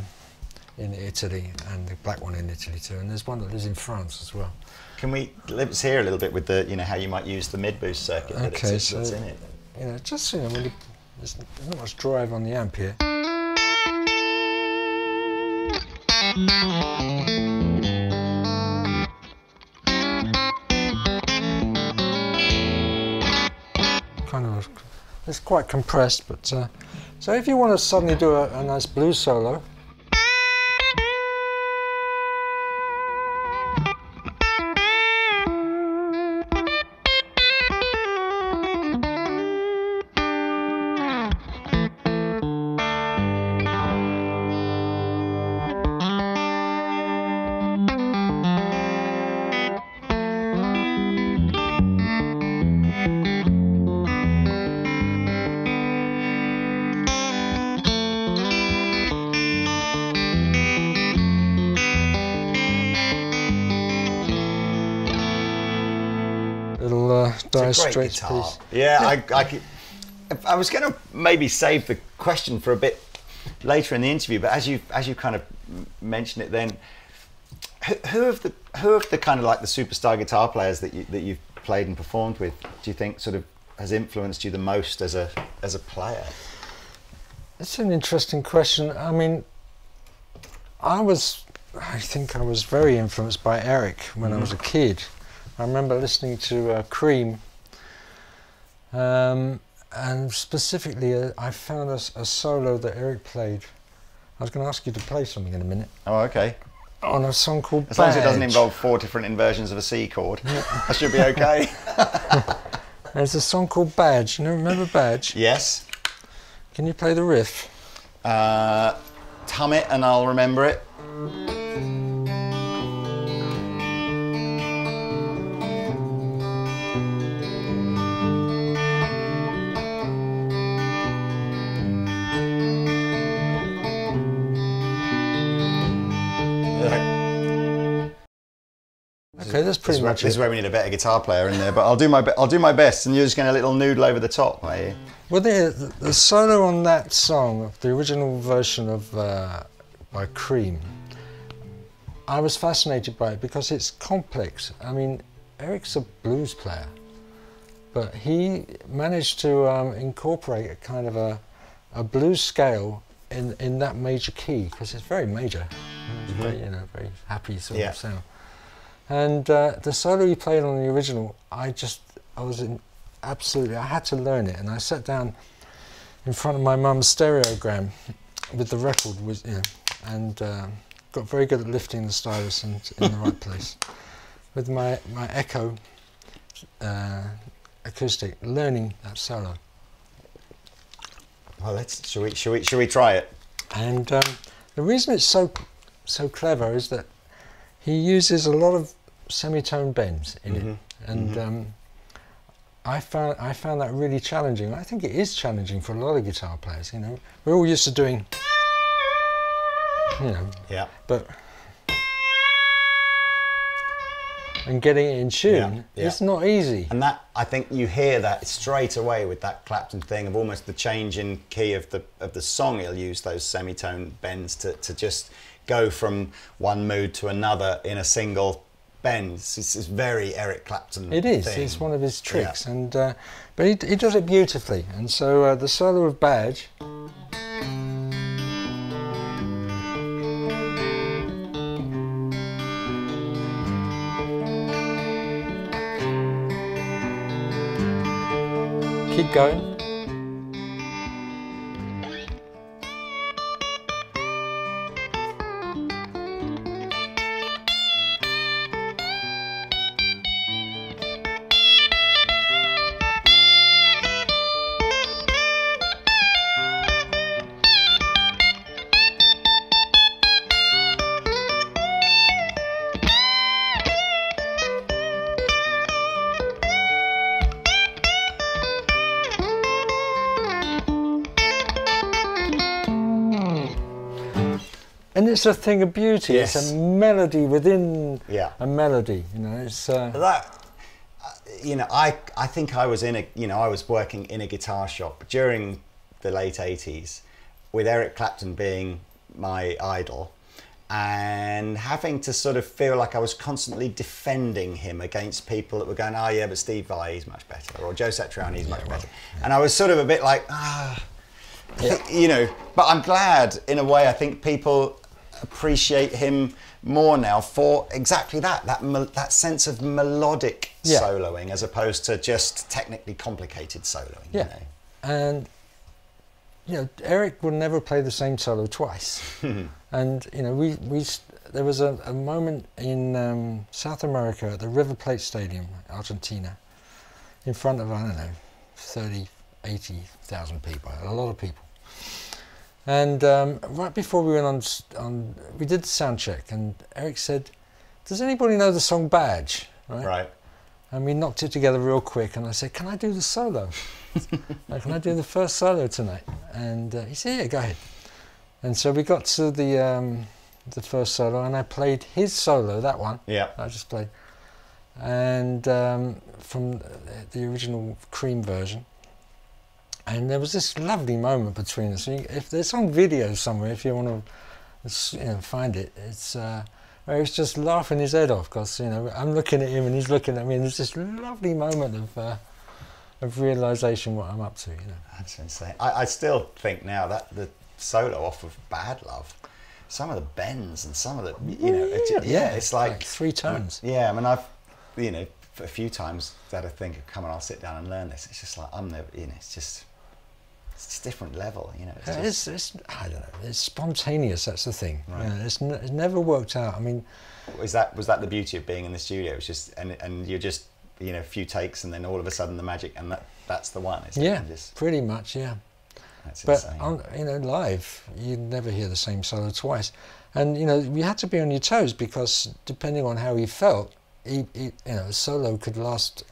in Italy, and the black one in Italy too. And there's one that lives in France as well. Can we let's hear a little bit with the you know how you might use the mid boost circuit that Okay, it's, so- that's in it. You know, just you know, really, there's not much drive on the amp here. Kind of, it's quite compressed, but uh, so if you want to suddenly do a, a nice blues solo, it'll uh, die It's a straight guitar. piece. Yeah, I, I, could- I was going to maybe save the question for a bit later in the interview, but as you as you kind of m- mentioned it, then who, who of the who of the kind of like the superstar guitar players that you that you've played and performed with, do you think sort of has influenced you the most as a as a player? It's an interesting question. I mean, I was, I think I was very influenced by Eric when I was a kid. I remember listening to uh, Cream, um, and specifically, uh, I found a solo that Eric played. I was going to ask you to play something in a minute Oh, okay. on a song called As long as it doesn't involve four different inversions of a C chord, that should be okay. There's a song called Badge. You know, remember Badge? yes. Can you play the riff? Uh, hum it and I'll remember it. Okay, that's This pretty is, where, much this is where we need a better guitar player in there, but I'll do my I'll do my best, and you're just going a little noodle over the top, are you? Well, the, the solo on that song, the original version of uh, by Cream, I was fascinated by it because it's complex. I mean, Eric's a blues player, but he managed to um, incorporate a kind of a, a blues scale in, in that major key because it's very major, it's very, you know, very happy sort Yeah. of sound. And uh, the solo he played on the original, I just, I was in absolutely, I had to learn it. And I sat down in front of my mum's stereogram with the record, with, you know, and uh, got very good at lifting the stylus in, in the right place. With my, my Eko uh, acoustic, learning that solo. Well, let's shall we shall we shall we try it? And um, the reason it's so so clever is that he uses a lot of semitone bends in Mhm, it, and um, I found I found that really challenging. I think it is challenging for a lot of guitar players. You know, we're all used to doing, you know, Yeah. but and getting it in tune, Yeah, yeah. it's not easy. And that I think you hear that straight away with that Clapton thing of almost the change in key of the of the song. He'll use those semitone bends to, to just go from one mood to another in a single bend. It's, it's very Eric Clapton. It is. thing. It's one of his Yeah. tricks, and uh, but he, he does it beautifully. And so uh, the solo of Badge. Keep going. It's a thing of beauty. It's a melody within Yeah. a melody. You know, it's uh, that uh, you know, I I think I was in a you know I was working in a guitar shop during the late '80s, with Eric Clapton being my idol, and having to sort of feel like I was constantly defending him against people that were going, oh yeah, but Steve Vai is much better, or Joe Satriani is much better, and I was sort of a bit like ah. You know, but I'm glad in a way. I think people appreciate him more now for exactly that that that sense of melodic yeah. soloing as opposed to just technically complicated soloing. Yeah, you know? and you know Eric will never play the same solo twice. and you know we we there was a, a moment in um, South America at the River Plate Stadium, Argentina, in front of I don't know 30, 80,000 people, a lot of people. And um, right before we went on, on, we did the sound check, and Eric said, "Does anybody know the song Badge?" Right. Right. And we knocked it together real quick, and I said, "Can I do the solo? like, can I do the first solo tonight?" And uh, he said, "Yeah, go ahead." And so we got to the um, the first solo, and I played his solo, that one. Yeah. I just played, and um, from the original Cream version and there was this lovely moment between us. If there's some video somewhere, if you want to you know, find it, it's uh, where he's just laughing his head off because you know I'm looking at him and he's looking at me, and there's this lovely moment of uh, of realization what I'm up to. You know, that's insane. I, I still think now that the solo off of Bad Love. Some of the bends and some of the, you know, yeah, yeah, it's like, like three tones. Yeah, I mean, I've, you know, a few times that I think, come on, I'll sit down and learn this. It's just like I'm never, you know, it's just it's a different level, you know. It's, it's, it's, I don't know. It's spontaneous. That's the thing. Right. You know, it's, n- it's never worked out. I mean, was that was that the beauty of being in the studio? It's just and and you're just you know a few takes and then all of a sudden the magic and that that's the one. yeah, just, pretty much. Yeah. That's but insane. on you know live, you never hear the same solo twice, and you know you had to be on your toes because depending on how he felt, he, he you know a solo could last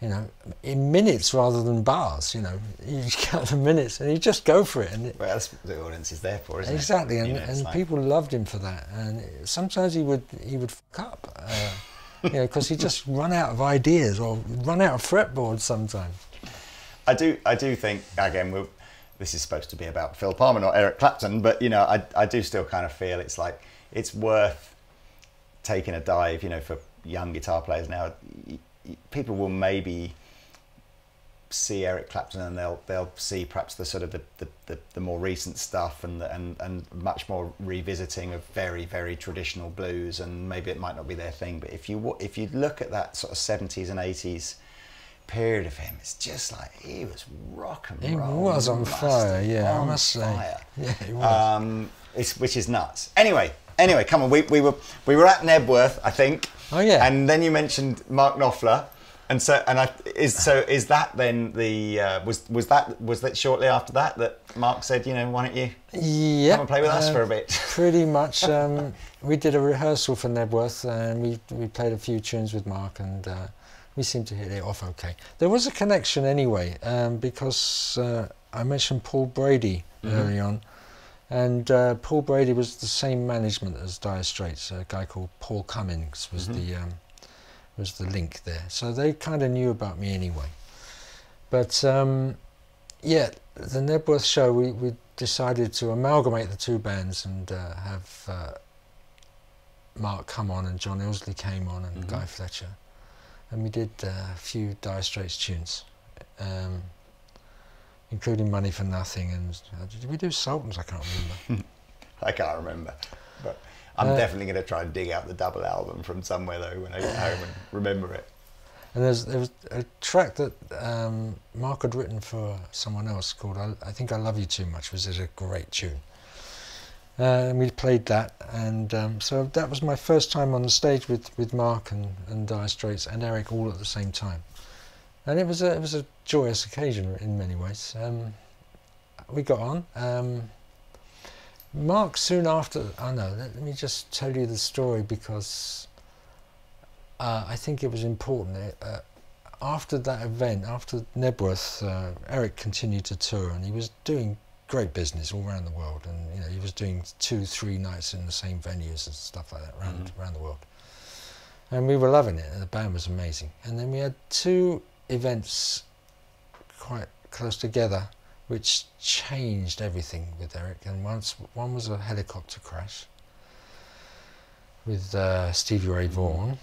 you know, in minutes rather than bars. You know, you count the minutes and you just go for it. And it, well, that's what the audience is there for, isn't exactly, it? and, you know, and like... people loved him for that. And sometimes he would he would fuck up, uh, you know, because he just run out of ideas or run out of fretboard sometimes. I do I do think again this is supposed to be about Phil Palmer, not Eric Clapton, but you know I I do still kind of feel it's like it's worth taking a dive, you know, for young guitar players now people will maybe see Eric Clapton and they'll they'll see perhaps the sort of the, the, the, the, more recent stuff and and and much more revisiting of very very traditional blues and maybe it might not be their thing. But if you if you look at that sort of 70s and 80s period of him it's just like he was rock and he roll. he was on fire yeah on I must fire. say yeah he was. Um, which is nuts. Anyway anyway come on we, we were we were at Knebworth I think Oh yeah. And then you mentioned Mark Knopfler. And so, and I is so is that then the uh, was was that was that shortly after that that Mark said, you know, why don't you yeah, come and play with us uh, for a bit? pretty much. Um, we did a rehearsal for Knebworth, and we we played a few tunes with Mark, and uh, we seemed to hit it off okay. There was a connection anyway, um, because uh, I mentioned Paul Brady mm-hmm. early on, and uh, Paul Brady was the same management as Dire Straits. A guy called Paul Cummings was mm-hmm. the um, was the link there. So they kind of knew about me anyway. But um, yeah, the Knebworth show, we, we decided to amalgamate the two bands and uh, have uh, Mark come on and John Illsley came on and mm-hmm. Guy Fletcher. And we did uh, a few Dire Straits tunes. Um, including Money for Nothing. And uh, did we do Sultans? I can't remember. I can't remember. But I'm uh, definitely going to try and dig out the double album from somewhere though when I get home and remember it. And there's there was a track that um, Mark had written for someone else called I, I Think I Love You Too Much, which is a great tune. Uh, and we played that, and um, so that was my first time on the stage with, with Mark and, and Dire Straits and Eric all at the same time and it was a it was a joyous occasion in many ways. Um, we got on. Um, Mark soon after, I oh know. Let, let, me just tell you the story because uh, I think it was important. Uh, after that event, after Knebworth, uh, Eric continued to tour, and he was doing great business all around the world. And you know, he was doing two, three nights in the same venues and stuff like that around mm-hmm. around the world. and we were loving it. And the band was amazing. And then we had two events quite close together, which changed everything with Eric. And once one was a helicopter crash with uh, Stevie Ray Vaughan,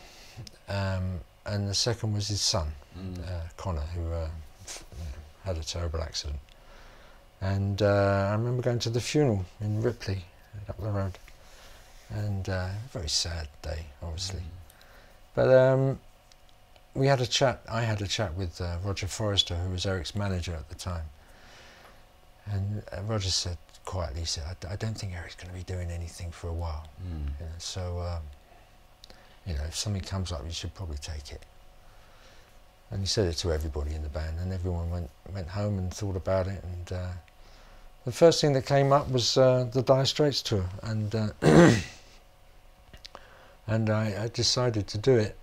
um, and the second was his son, Mm. uh, Conor, who uh, f- you know, had a terrible accident. And uh, I remember going to the funeral in Ripley, up the road, and uh, very sad day, obviously. But um, we had a chat. I had a chat with uh, Roger Forrester, who was Eric's manager at the time. And uh, Roger said quietly, he said, I, I don't think Eric's going to be doing anything for a while. Mm. You know, so, um, you know, if something comes up, you should probably take it. And he said it to everybody in the band, and everyone went went home and thought about it. And uh, the first thing that came up was uh, the Dire Straits tour, and uh, and I, I decided to do it,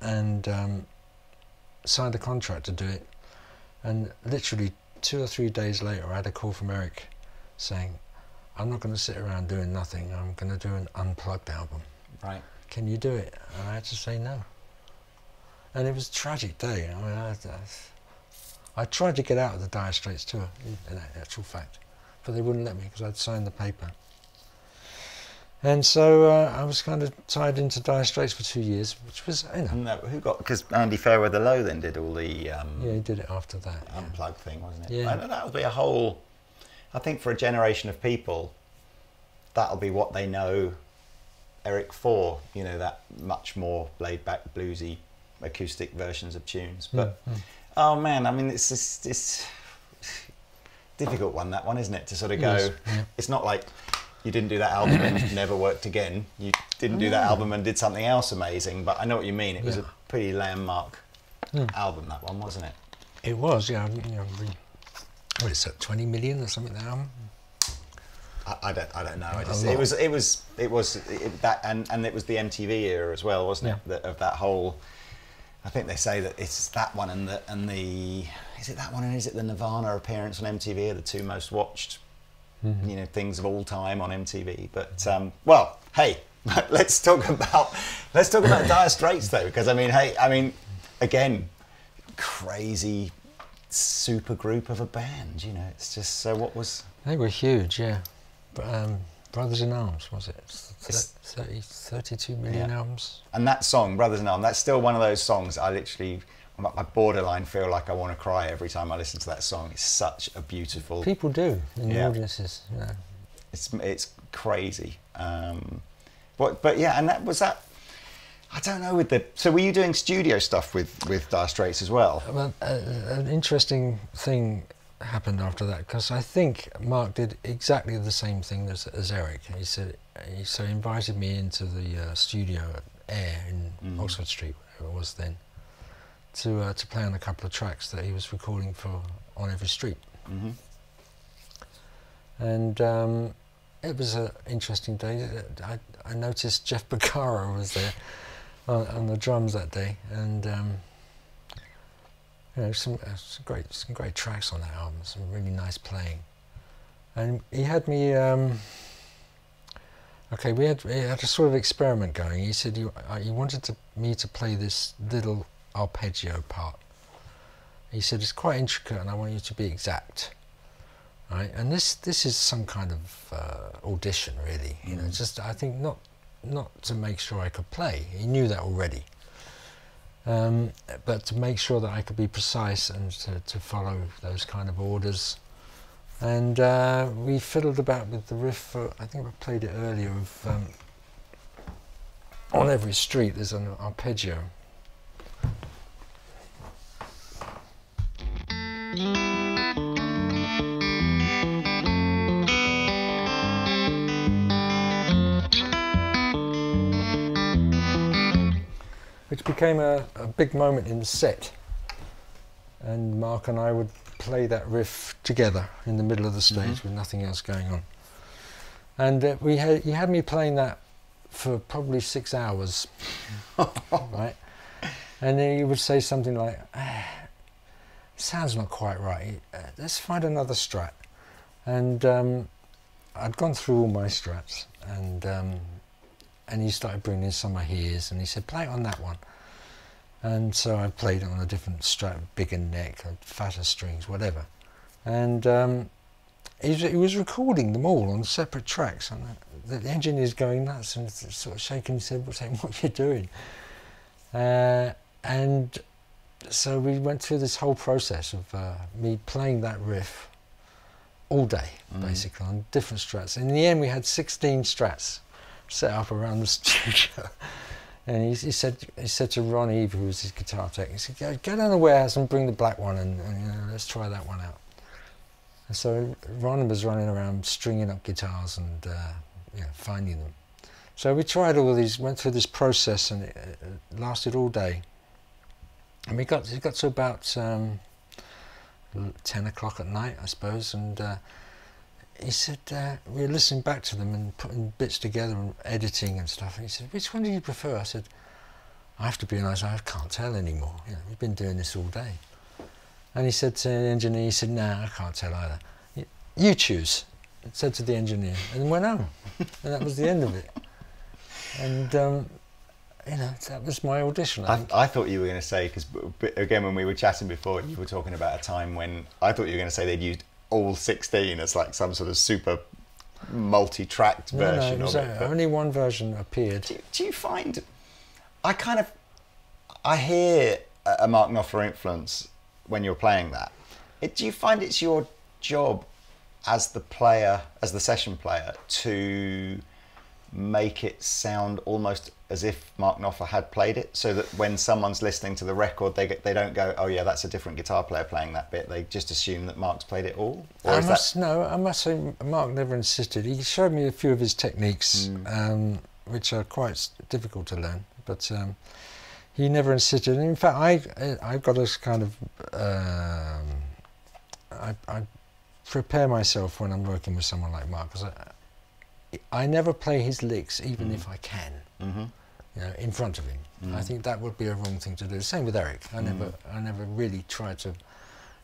and um, signed a contract to do it. And literally two or three days later, I had a call from Eric saying, "I'm not going to sit around doing nothing. I'm going to do an unplugged album." Right. can you do it? And I had to say no. And it was a tragic day. I mean, I, I, I tried to get out of the Dire Straits tour, in, in actual fact, but they wouldn't let me because I'd signed the paper. And so uh, I was kind of tied into Dire Straits for two years, which was, you know, that, who got? Because Andy Fairweather Low then did all the um, yeah, he did it after that. yeah. unplugged thing, wasn't it? Yeah. And that would be a whole. I think for a generation of people, that'll be what they know Eric for. You know that much more laid back bluesy acoustic versions of tunes. But Mm, mm. oh man, I mean it's just it's difficult one that one, isn't it? To sort of go. Yes, yeah. It's not like you didn't do that album and never worked again. You didn't do that album and did something else amazing. But I know what you mean. It was Yeah. a pretty landmark Mm. album that one, wasn't it? It was, yeah. You know, what is that, 20 million or something, that album? I, I don't. I don't know. I just, it was. It was. It was it, that, and and it was the MTV era as well, wasn't it? That, of that whole. I think they say that it's that one and the and the. Is it that one and is it the Nirvana appearance on MTV are the two most watched, Mhm. you know, things of all time on MTV. But um, well, hey, let's talk about let's talk about Dire Straits though, because I mean, hey, I mean, again, crazy super group of a band. You know, it's just so. What was They were huge, yeah. Um, Brothers in Arms, was it? It's- 30, 32 million Yeah. albums? And that song, Brothers in Arms, that's still one of those songs I literally, My borderline feel like I want to cry every time I listen to that song. It's such a beautiful, People do in Yeah. the audiences, Yeah. it's it's crazy. Um, but but yeah, and that was that. I don't know with the. So were you doing studio stuff with with Dire Straits as well? Well, uh, an interesting thing happened after that because I think Mark did exactly the same thing as, as Eric. He said he so he invited me into the uh, studio at Air in Mhm. Oxford Street, where it was then, to uh, to play on a couple of tracks that he was recording for on every street. hmm and um, it was an interesting day. I, I noticed Jeff Porcaro was there on, on the drums that day, and um, you know some, uh, some great some great tracks on that album, some really nice playing, and he had me. Um, okay, we had we had a sort of experiment going. He said you uh, he wanted to, me to play this little arpeggio part. He said it's quite intricate, and I want you to be exact right? And this this is some kind of uh, audition, really. You know, Mm. just I think not not to make sure I could play. He knew that already. Um, but to make sure that I could be precise and to, to follow those kind of orders. And uh, we fiddled about with the riff. For, I think I played it earlier. Of um, on every street there's an arpeggio. Which became a, a big moment in the set. And Mark and I would play that riff together in the middle of the stage Mhm. with nothing else going on. And uh, we had, he had me playing that for probably six hours, right? And then he would say something like, ah, "Sounds not quite right. Uh, let's find another strat." And um, I'd gone through all my strats, and um, and he started bringing in some of his, and he said, "Play it on that one." And so I played it on a different strat, bigger neck, fatter strings, whatever. And um, he, he, was recording them all on separate tracks, and the, the engineer's going nuts and sort of shaking his head, saying, "What are you doing?" Uh, and so we went through this whole process of uh, me playing that riff all day, mm. basically, on different strats. In the end, we had 16 strats set up around the studio. and he, he, said, he said to Ron Eve, who was his guitar tech, he said, go, go down the warehouse and bring the black one and, and you know, let's try that one out. And so Ron was running around stringing up guitars and uh, you know, finding them. So we tried all these, went through this process and it, it lasted all day. And we got, it got to about um, 10 o'clock at night, I suppose, and uh, he said, uh, we were listening back to them and putting bits together and editing and stuff, and he said, which one do you prefer? I said, I have to be honest, I can't tell anymore. You know, we've been doing this all day. And he said to the engineer, he said, no, nah, I can't tell either. You choose, said to the engineer, and went home. and that was the end of it. And um, you know, uh, that was my audition. I, I, I thought you were going to say because again, when we were chatting before, you were talking about a time when I thought you were going to say they'd used all sixteen as like some sort of super multi-tracked no, version no, of it. Uh, only one version appeared. Do, do, you find? I kind of, I hear a Mark Knopfler influence when you're playing that. It, do you find it's your job as the player, as the session player, to make it sound almost as if Mark Knopfler had played it, so that when someone's listening to the record, they get, they don't go, "Oh yeah, that's a different guitar player playing that bit." They just assume that Mark's played it all. I must that... no, I must say Mark never insisted. He showed me a few of his techniques, mm. um, which are quite difficult to learn, but um, he never insisted. And in fact, I I got a kind of um, I, I prepare myself when I'm working with someone like Mark because I never play his licks, even mm. if I can. Mm-hmm. You know, in front of him. Mm. I think that would be a wrong thing to do. Same with Eric. I mm. never, I never really tried to,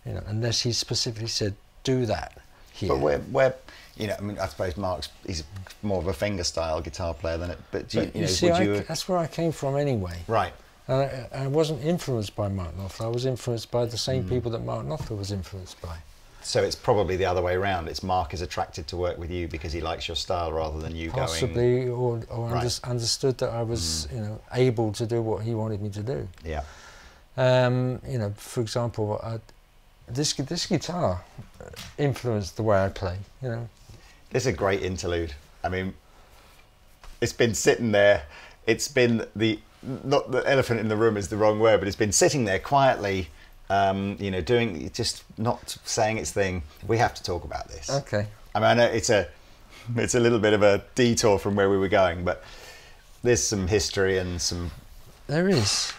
you know, unless he specifically said, "Do that." Here. But where, where, you know, I mean, I suppose Mark's he's more of a finger style guitar player than it. But, you, but you, you know, see, I, that's where I came from anyway. Right. I, I, wasn't influenced by Mark Knopfler. I was influenced by the same mm. people that Mark Knopfler was influenced by. So it's probably the other way around. It's Mark is attracted to work with you because he likes your style rather than you Possibly, going. or, or right. under, understood that I was, mm. you know, able to do what he wanted me to do. Yeah. Um, you know, for example, I, this this guitar influenced the way I play. You know. It's a great interlude. I mean, it's been sitting there. It's been the not the elephant in the room is the wrong word, but it's been sitting there quietly um, you know, doing just not saying its thing. We have to talk about this. Okay. I mean, I know it's a it's a little bit of a detour from where we were going, but there's some history and some. There is.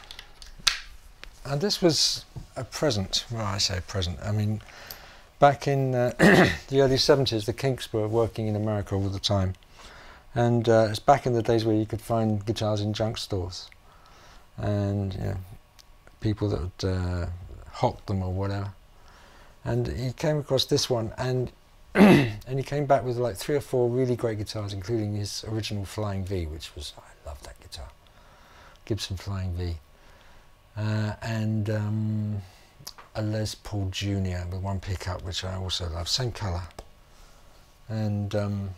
And this was a present. Well, I say present. I mean, back in uh, the early 70s, the Kinks were working in America all the time. And uh, it's back in the days where you could find guitars in junk stores. And, you know, people that would uh, hocked them or whatever. And he came across this one and and he came back with like three or four really great guitars, including his original Flying V, which was I love that guitar, Gibson Flying V, uh, and um, a Les Paul Junior with one pickup, which I also love, same colour, and um,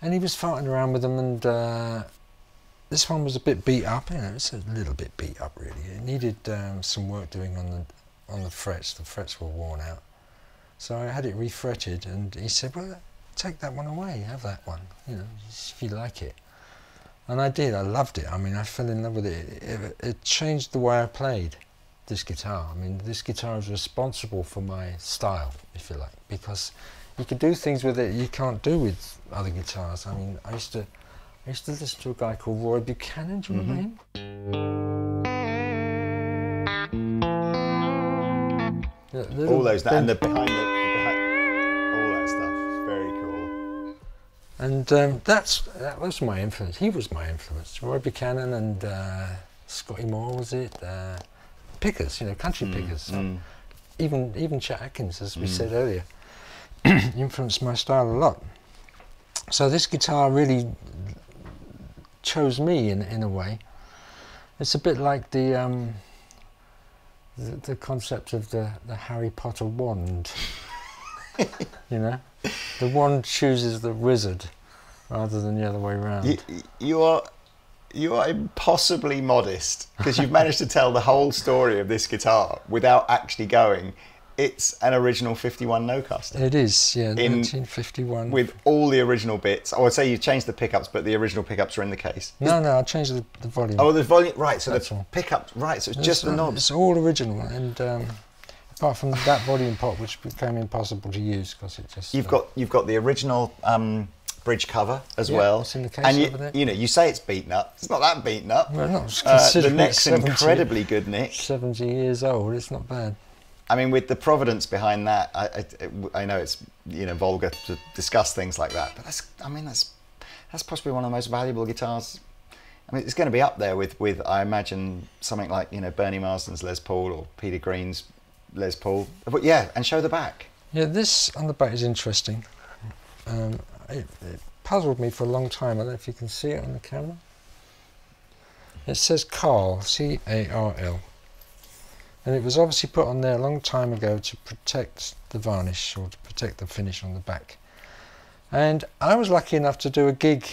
and he was farting around with them, and uh, this one was a bit beat up, you know, it's a little bit beat up really. It needed um, some work doing on the on the frets. The frets were worn out. So I had it refretted and he said, well, take that one away, have that one, you know, if you like it. And I did, I loved it. I mean, I fell in love with it. It, it, changed the way I played this guitar. I mean, this guitar is responsible for my style, if you like, because you can do things with it you can't do with other guitars. I mean, I used to I used to listen to a guy called Roy Buchanan. Do you remember mm-hmm. him? all those, that, and the behind the, behind, all that stuff. Very cool. And um, that's that was my influence. He was my influence. Roy Buchanan and uh, Scotty Moore was it? Uh, pickers, you know, country mm, pickers. Mm. Even even Chet Atkins, as we mm. said earlier, influenced my style a lot. So this guitar really chose me in in a way. It's a bit like the um, the, the concept of the, the Harry Potter wand. you know, the wand chooses the wizard rather than the other way around. You, you are you are impossibly modest because you've managed to tell the whole story of this guitar without actually going. It's an original 51 Nocaster. It is, yeah, In- 1951. with all the original bits. I would say you changed the pickups, but the original pickups are in the case. no, no, I changed the, the volume. Oh, the volume, right? So That's the all. pickups, right? So it's It's just the knobs. It's all original, and um, apart from that volume pot, which became impossible to use because it just. You've uh, got you've got the original um, bridge cover as Yeah, well, it's in the case and you, over there. you know you say it's beaten up. It's not that beaten up. Well, not Uh, the neck's it's 70 incredibly good nick. 70 years old. It's not bad. I mean, with the providence behind that, I, I, I know it's you know vulgar to discuss things like that, but that's I mean that's that's possibly one of the most valuable guitars. I mean, it's going to be up there with with I imagine something like you know Bernie Marsden's Les Paul or Peter Green's Les Paul. But yeah, and show the back. Yeah, this on the back is interesting. Um, it, it puzzled me for a long time. I don't know if you can see it on the camera. It says Carl, C A R L. And it was obviously put on there a long time ago to protect the varnish or to protect the finish on the back. And I was lucky enough to do a gig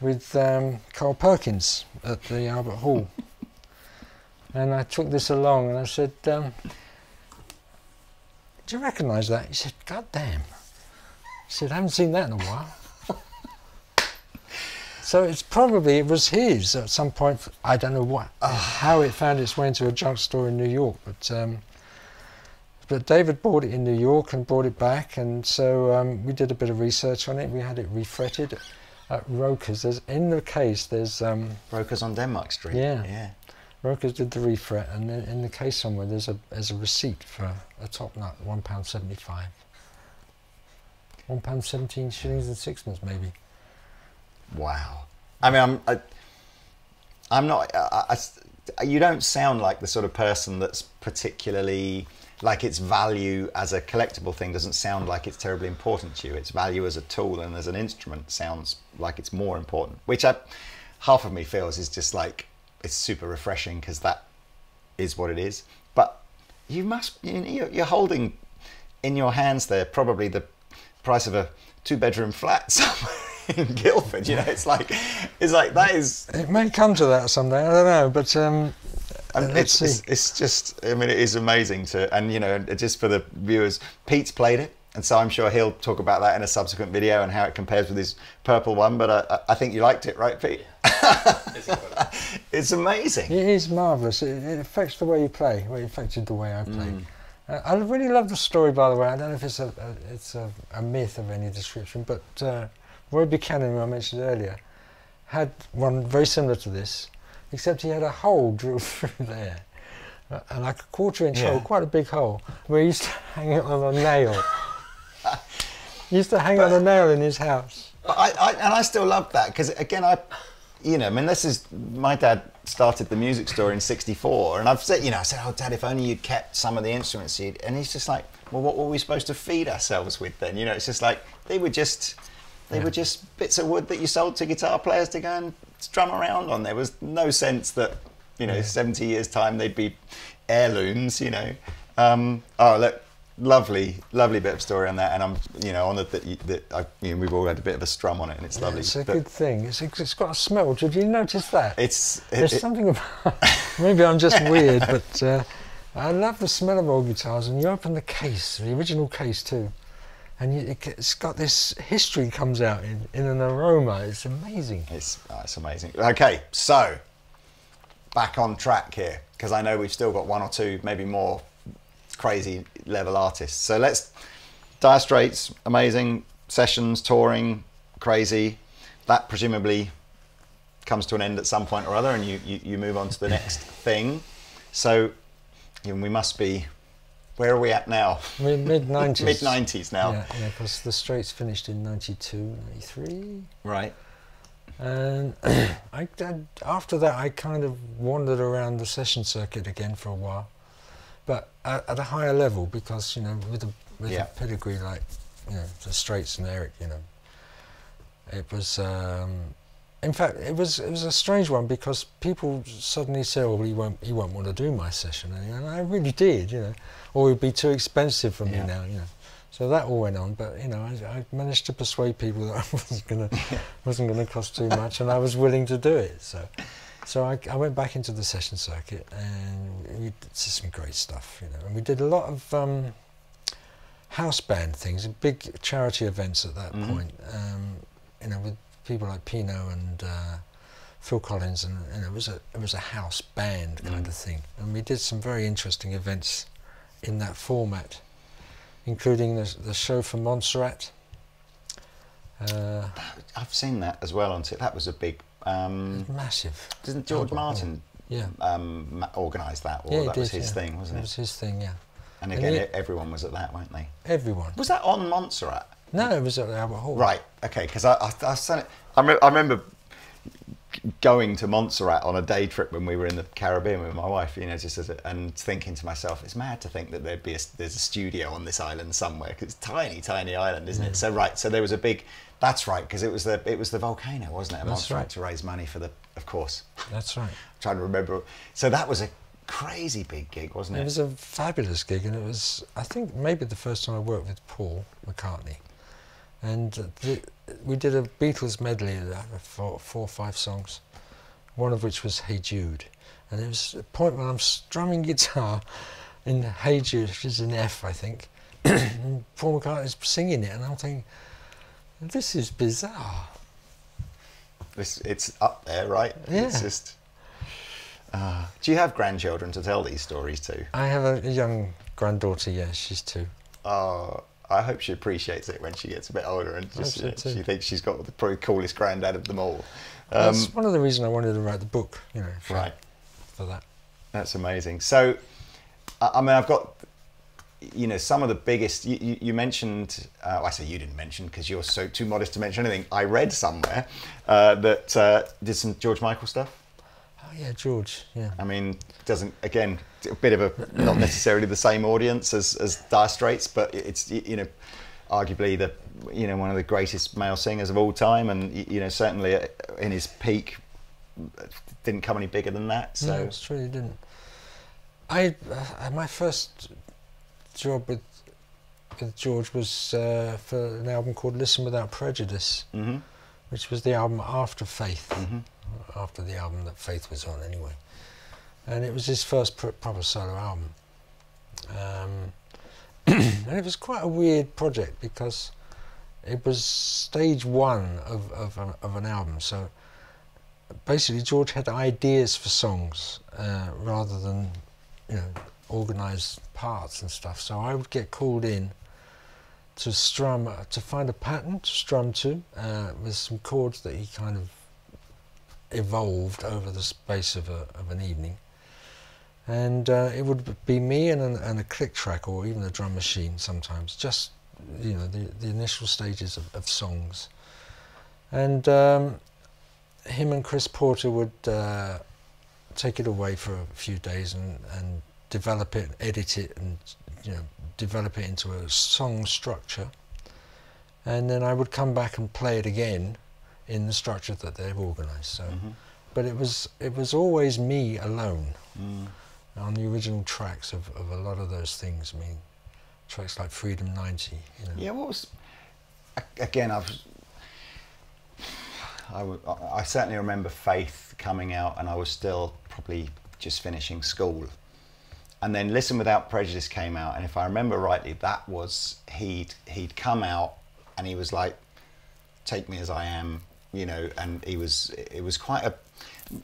with um, Carl Perkins at the Albert Hall. and I took this along and I said, um, do you recognise that? He said, God damn. He said, I haven't seen that in a while. So it's probably, it was his at some point. I don't know what, how it found its way into a junk store in New York, but um, but David bought it in New York and brought it back, and so um, we did a bit of research on it. We had it refretted at Roker's. There's in the case. There's um, Brokers on Denmark Street. Yeah. yeah. Roker's did the refret, and then in the case somewhere there's a there's a receipt for a top nut, one pound seventy five. One pound seventeen shillings and sixpence maybe. Wow. I mean, I'm. I, I'm not. I, I- you don't sound like the sort of person that's particularly like its value as a collectible thing doesn't sound like it's terribly important to you. Its value as a tool and as an instrument sounds like it's more important. Which I, half of me feels is just like it's super refreshing because that is what it is. But you must. You know, you're- holding in your hands there probably the price of a two-bedroom flat somewhere in Guildford. You know, it's like it's like that is. It may come to that someday. I don't know, but um, it's, see. it's, it's just, I mean, it is amazing to, and you know, just for the viewers, Pete's played it, and so I'm sure he'll talk about that in a subsequent video and how it compares with his purple one. But I, I think you liked it, right, Pete? it's amazing. It is marvellous. It, it affects the way you play. Well, it affected the way I play. Uh, I really love the story, by the way. I don't know if it's a, a it's a, a myth of any description, but uh, Roy Buchanan, who I mentioned earlier, had one very similar to this, except he had a hole drilled through there, uh, and like a quarter inch Yeah. hole, quite a big hole, where he used to hang it on a nail. he used to hang it on a nail in his house. But I, I, and I still love that because again, I, you know, I mean, this is my dad started the music store in '64, and I've said, you know, I said, oh, Dad, if only you'd kept some of the instruments, you'd, and he's just like, well, what were we supposed to feed ourselves with then? You know, it's just like they were just, they Yeah. were just bits of wood that you sold to guitar players to go and strum around on. There was no sense that, you know, Yeah. 70 years time they'd be heirlooms. You know, um, oh look. Lovely, lovely bit of story on that, and I'm, you know, honoured that you, that I, you know, we've all had a bit of a strum on it, and it's lovely. It's a But good thing. It's, it's got a smell. Did you notice that? It's it, There's it- something about. maybe I'm just weird, but uh, I love the smell of old guitars. And you open the case, the original case too, and you, it, it's got this history comes out in, in an aroma. It's amazing. It's, oh, it's amazing. Okay, so back on track here because I know we've still got one or two, maybe more crazy level artists. So let's Dire Straits, amazing sessions, touring, crazy. That presumably comes to an end at some point or other, and you you, you move on to the next thing. So you know, we must be. Where are we at now? Mid mid nineties. Mid nineties now, Yeah, yeah, because the Straits finished in 92, 93. right? And I, I, after that, I kind of wandered around the session circuit again for a while, but at, at a higher level because you know with a with Yeah. a pedigree like you know the Straits and Eric, you know, it was um, in fact, it was it was a strange one because people suddenly said, "Oh, well, he won't he won't want to do my session," and I really did, you know, or it'd be too expensive for me Yeah. now, you know. So that all went on, but you know, I, I managed to persuade people that I wasn't gonna wasn't gonna cost too much, and I was willing to do it. So, so I, I went back into the session circuit, and we did some great stuff, you know, and we did a lot of um, house band things, big charity events at that Mhm. point, um, you know, with people like Pino and uh, Phil Collins, and, and it was a it was a house band kind Mm. of thing, and we did some very interesting events in that format, including the the show for Montserrat. Uh, I've seen that as well on t- That was a big. Um, massive, didn't George album. Martin yeah. um, organise that, or yeah, that was his yeah. thing, wasn't It it? was his thing, yeah. And And again, e- everyone was at that, weren't they? Everyone. Was that on Montserrat? No, it was at the Albert Hall. Right. Okay. Because I, I, I, sent it, I, re- I remember going to Montserrat on a day trip when we were in the Caribbean with my wife. You know, just as a, and thinking to myself, it's mad to think that there'd be a, there's a studio on this island somewhere because it's a tiny, tiny island, isn't it? Mm. So right. So there was a big. That's right. Because it was the it was the volcano, wasn't it? At That's Montserrat right. to raise money for the. Of course. That's right. trying to remember. So that was a crazy big gig, wasn't it? It was a fabulous gig, and it was, I think, maybe the first time I worked with Paul McCartney. And uh, the, we did a Beatles medley of that, four, four or five songs, one of which was Hey Jude. And there was a point when I'm strumming guitar in Hey Jude, which is an F, I think. and Paul McCartney's singing it, and I'm thinking, this is bizarre. It's, it's up there, right? It's Yeah. just. Uh, do you have grandchildren to tell these stories to? I have a, a young granddaughter, yeah, she's two. Oh, I hope she appreciates it when she gets a bit older and just uh, she thinks she's got the probably coolest granddad of them all. Um, That's one of the reasons I wanted to write the book, you know, for, right, for that. that's amazing. So, I, mean, I've got you know some of the biggest. You, you, mentioned. Uh, I say you didn't mention because you're so too modest to mention anything. I read somewhere uh, that uh, did some George Michael stuff. Oh yeah, George. Yeah. I mean, doesn't again a bit of a not necessarily the same audience as as Dire Straits, but it's you know arguably the you know one of the greatest male singers of all time, and you know certainly uh, in his peak didn't come any bigger than that. So no, it's true. You didn't. I uh, my first job with with George was uh, for an album called Listen Without Prejudice, hmm which was the album after Faith, hmm after the album that Faith was on anyway, and it was his first pr- proper solo album. Um, and it was quite a weird project because it was stage one of, of, of an album. So basically, George had ideas for songs uh, rather than, you know, organised parts and stuff. So I would get called in to strum, to find a pattern to strum to uh, with some chords that he kind of evolved over the space of, a, of an evening. And uh, it would be me and, an, and a click track or even a drum machine sometimes, just you know the, the initial stages of, of songs. And um, him and Chris Porter would uh, take it away for a few days and, and develop it, edit it, and you know develop it into a song structure. And then I would come back and play it again in the structure that they've organised. So, hmm but it was it was always me alone Mm. On the original tracks of, of a lot of those things. I mean, tracks like Freedom 90. You know. Yeah, what was again? I've I, w- I certainly remember Faith coming out, and I was still probably just finishing school. And then Listen Without Prejudice came out, and if I remember rightly, that was he'd he'd come out, and he was like, "Take me as I am," you know, and he was it was quite a.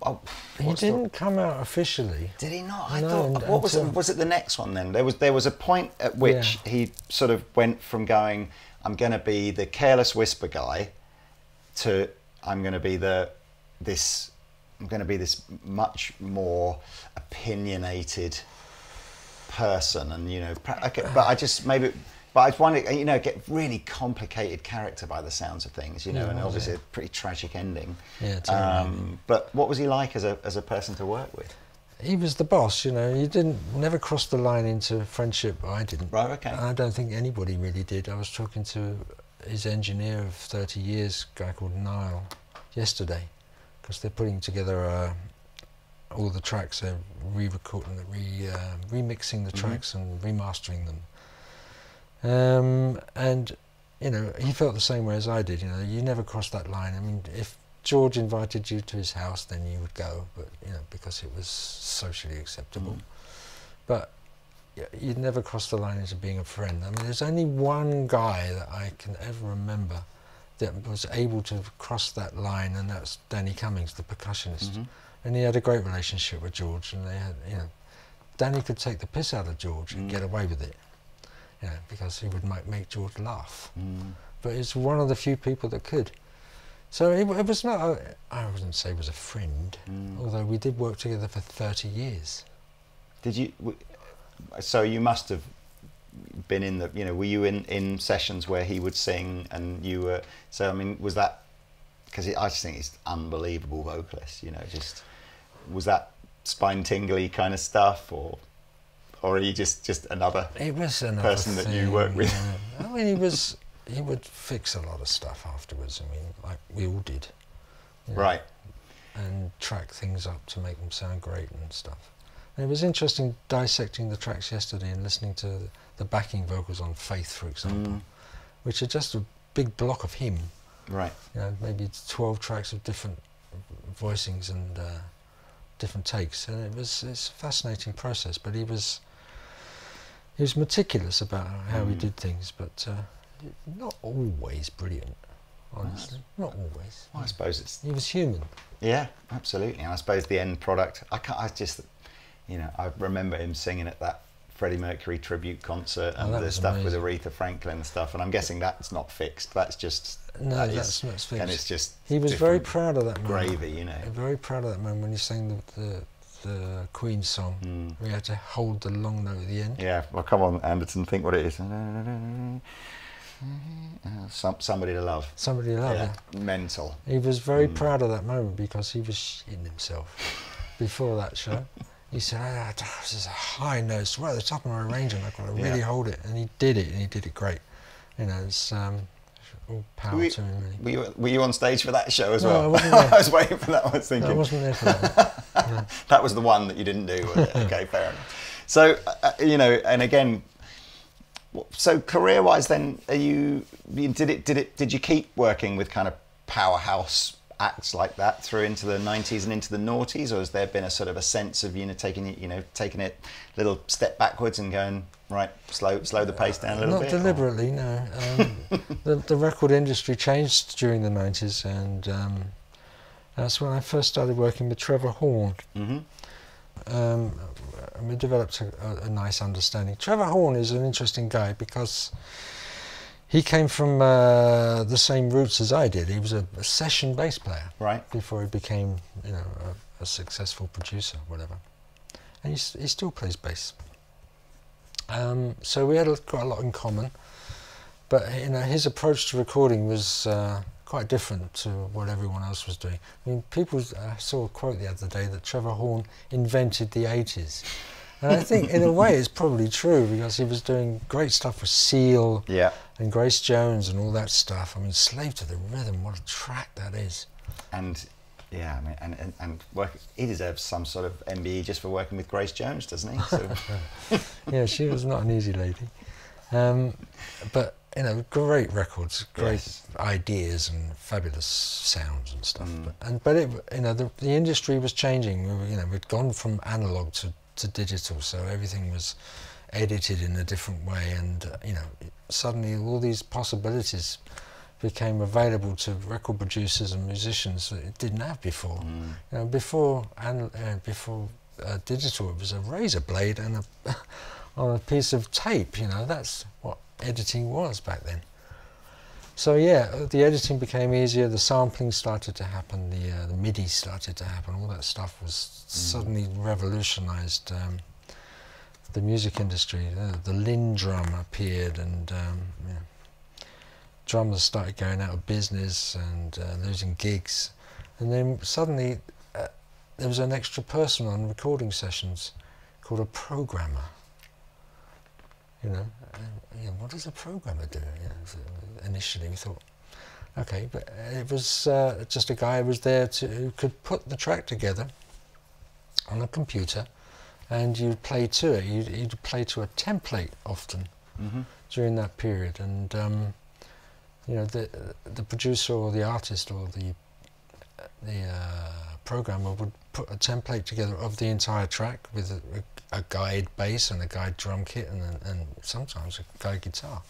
Oh, He didn't come out officially. did he not? I No, thought. and- What was it? Was it the next one then? There was there was a point at which Yeah. he sort of went from going, "I'm going to be the careless whisper guy," to "I'm going to be the this I'm going to be this much more opinionated person," and you know, okay, but I just maybe. But I was wondering, you know, get really complicated character by the sounds of things, you know, Yeah, and obviously it? a pretty tragic ending. Yeah, Um, but what was he like as a as a person to work with? He was the boss, you know. He didn't never cross the line into friendship. I didn't. Right, okay. I don't think anybody really did. I was talking to his engineer of 30 years, a guy called Niall, yesterday, because they're putting together uh, all the tracks, they're re-recording, re, uh, remixing the Mhm. tracks and remastering them. Um, and you know, he felt the same way as I did. You know, you never cross that line. I mean, if George invited you to his house, then you would go, but you know, because it was socially acceptable. Mm. But you'd never cross the line into being a friend. I mean, there's only one guy that I can ever remember that was able to cross that line, and that's Danny Cummings, the percussionist. Mhm. And he had a great relationship with George, and they had, you know, Danny could take the piss out of George and Mm. get away with it, you know, because he would make, make George laugh. Mm. But he's one of the few people that could. So it, it was not, a, I wouldn't say it was a friend, Mm. although we did work together for 30 years. Did you? w- So you must have been in the. You know, were you in in sessions where he would sing and you were? So I mean, was that? Because I just think he's unbelievable vocalist. You know, just was that spine tingly kind of stuff, or or are you just just another? It was another person that you thing, work with. yeah. I mean, he was, he would fix a lot of stuff afterwards. I mean, like we all did. you know, Right. and track things up to make them sound great and stuff. And it was interesting dissecting the tracks yesterday and listening to the backing vocals on Faith, for example, Mm. which are just a big block of him. Right. You know, maybe 12 tracks of different voicings and uh, different takes. And it was it's a fascinating process. But he was he was meticulous about how he Mm. did things, but uh, not always brilliant. Honestly, not always. Well, I suppose it's He was human. Yeah, absolutely. And I suppose the end product, I can't, I just, you know, I remember him singing at that Freddie Mercury tribute concert Oh, and that the stuff with. Aretha Franklin and stuff. And I'm guessing that's not fixed. That's just, No, that is- that's not fixed. and it's just He was very proud of that moment. gravy, you know. Very proud of that moment when he sang the, the, the Queen song. Mm. We had to hold the long note at the end. Yeah, well, come on, Anderton, think what it is. Some, somebody to love. Somebody to love yeah, it. mental. He was very Mm. proud of that moment because he was shitting himself before that show. He said, ah, this is a high note, it's right at the top of my arrangement, I've got to really Yeah. hold it. And he did it, and he did it great. You know, it's um, all power We- to him, really. Were you, were you on stage for that show as No, well? I. I was waiting for that. I was No, I thinking. wasn't there for that. That was the one that you didn't do. Okay, fair enough. So uh, you know, and again, so career-wise, then, are you? Did it? Did it? Did you keep working with kind of powerhouse acts like that through into the '90s and into the noughties, or has there been a sort of a sense of you know taking it, you know, taking it a little step backwards and going right, slow, slow the pace down a little Not bit? or- deliberately, no. Um, the, the record industry changed during the 90s, and um, that's when I first started working with Trevor Horn. Mhm. Um, we developed a, a, a nice understanding. Trevor Horn is an interesting guy because he came from uh, the same roots as I did. He was a, a session bass player Right. before he became, you know, a, a successful producer, whatever. And he, he still plays bass. Um, so we had a, quite a lot in common, but you know, his approach to recording was uh, quite different to what everyone else was doing. I mean, people. I saw a quote the other day that Trevor Horn invented the '80s, and I think in a way it's probably true because he was doing great stuff with Seal Yeah. and Grace Jones and all that stuff. I mean, Slave to the Rhythm, what a track that is. And yeah, I mean, and, and, and work, he deserves some sort of MBE just for working with Grace Jones, doesn't he? So, yeah, she was not an easy lady. Um, but, you know, great records, great Yes. ideas and fabulous sounds and stuff. Mm. But, and, but it, you know, the, the industry was changing. We were, you know, we'd gone from analog to, to digital, so everything was edited in a different way. And, uh, you know, suddenly all these possibilities became available to record producers and musicians that it didn't have before. mm, You know, before and uh, before uh, digital, it was a razor blade and a on a piece of tape. You know, that's what editing was back then. So yeah, the editing became easier. The sampling started to happen. The uh, the MIDI started to happen. All that stuff was suddenly revolutionised um, the music industry. Uh, the Linn drum appeared, and um, know, drummers started going out of business and uh, losing gigs. And then suddenly uh, there was an extra person on recording sessions called a programmer. You know, you know what does a programmer do? You know, so initially we thought, Okay, but it was uh, just a guy who was there to who could put the track together on a computer, and you'd play to it. You'd, you'd play to a template often Mm-hmm. during that period, and um, you know the the producer or the artist or the the uh, programmer would put a template together of the entire track with a, a guide bass and a guide drum kit and and sometimes a guide guitar,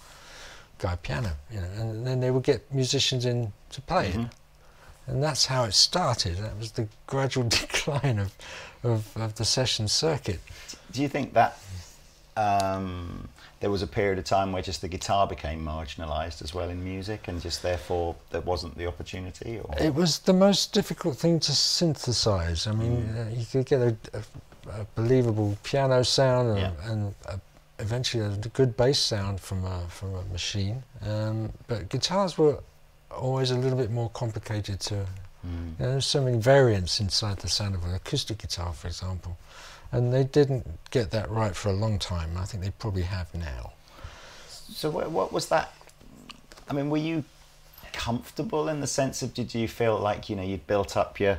guide piano, you know, and then they would get musicians in to play Mhm. it, and that's how it started. That was the gradual decline of of, of the session circuit. Do you think that um, there was a period of time where just the guitar became marginalised as well in music, and just therefore there wasn't the opportunity? Or It was the most difficult thing to synthesize. I mean, Mm. uh, you could get a, a, a believable piano sound and, Yeah. and a, eventually a good bass sound from a, from a machine. Um, but guitars were always a little bit more complicated to. Mm. You know, there's so many variants inside the sound of an acoustic guitar, for example, and they didn't get that right for a long time. I think they probably have now. So what, was that? I mean, were you comfortable in the sense of did you feel like you know you'd built up your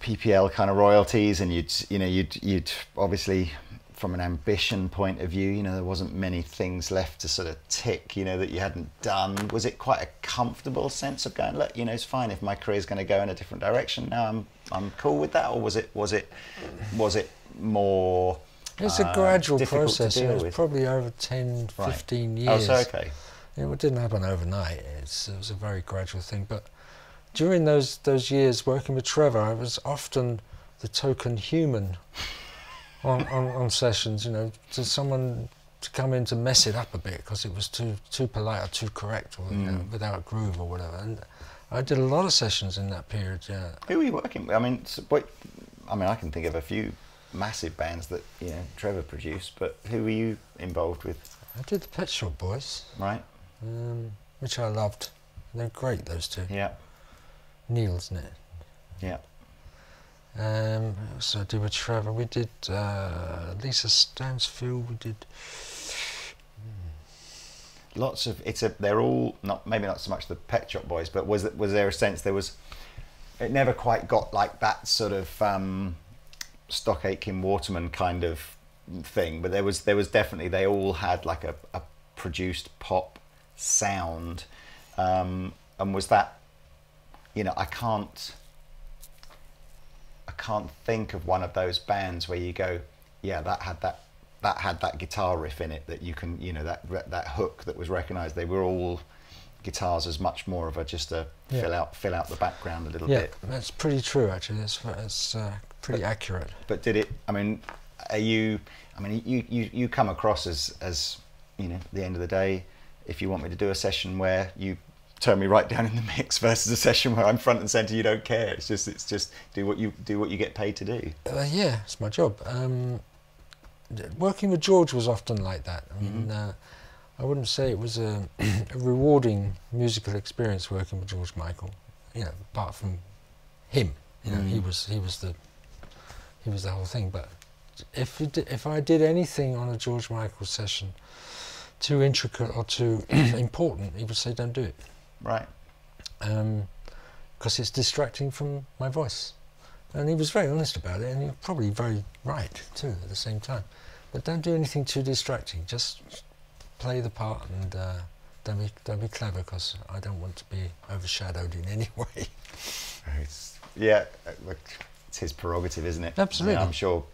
PPL kind of royalties and you'd you know you'd you'd obviously from an ambition point of view you know there wasn't many things left to sort of tick you know that you hadn't done was it quite a comfortable sense of going look you know it's fine if my career's going to go in a different direction now I'm I'm cool with that or was it was it was it more It's uh, a gradual process. Deal it's with? probably over 10, Right. 15 oh years. so okay it didn't happen overnight. It's, it was a very gradual thing. But during those those years working with Trevor, I was often the token human on, on, on sessions. You know, to someone to come in to mess it up a bit because it was too too polite or too correct or you know, Mm. without groove or whatever. And I did a lot of sessions in that period. Yeah. Who were you working with? I mean, what, I mean, I can think of a few massive bands that you know Trevor produced, but who were you involved with? I did the Pet Shop Boys, Right? um, which I loved. They're great, those two. Yeah, Neil's in it. yeah. Um, what else did with Trevor? We did uh, Lisa Stansfield. We did. Lots of it's a. They're all not maybe not so much the Pet Shop Boys, but was was there a sense there was? It never quite got like that sort of um, Stock Aitken Waterman kind of thing, but there was there was definitely they all had like a, a produced pop sound, um, and was that you know I can't I can't think of one of those bands where you go yeah that had that that had that guitar riff in it that you can you know that that hook that was recognized they were all guitars as much more of a just a Yeah. fill out fill out the background a little Yeah, bit that's pretty true. Actually, that's that's uh, pretty accurate. but did it i mean are you i mean you you, you come across as as you know at the end of the day if you want me to do a session where you turn me right down in the mix versus a session where i'm front and center you don't care it's just it's just do what you do what you get paid to do Uh, yeah, it's my job. Um, working with George was often like that. I mean, Mhm. uh, I wouldn't say it was a, a rewarding musical experience working with George Michael. You know, apart from him, you know, he Mm. was he was the he was the whole thing. But if did, if I did anything on a George Michael session too intricate or too important, he would say, "Don't do it," right because it's distracting from my voice. And he was very honest about it, and he was probably very right too at the same time. But don't do anything too distracting. Just play the part and uh, don't be don't be clever, because I don't want to be overshadowed in any way. It's, yeah, look, it's his prerogative, isn't it? Absolutely. Yeah, I'm sure.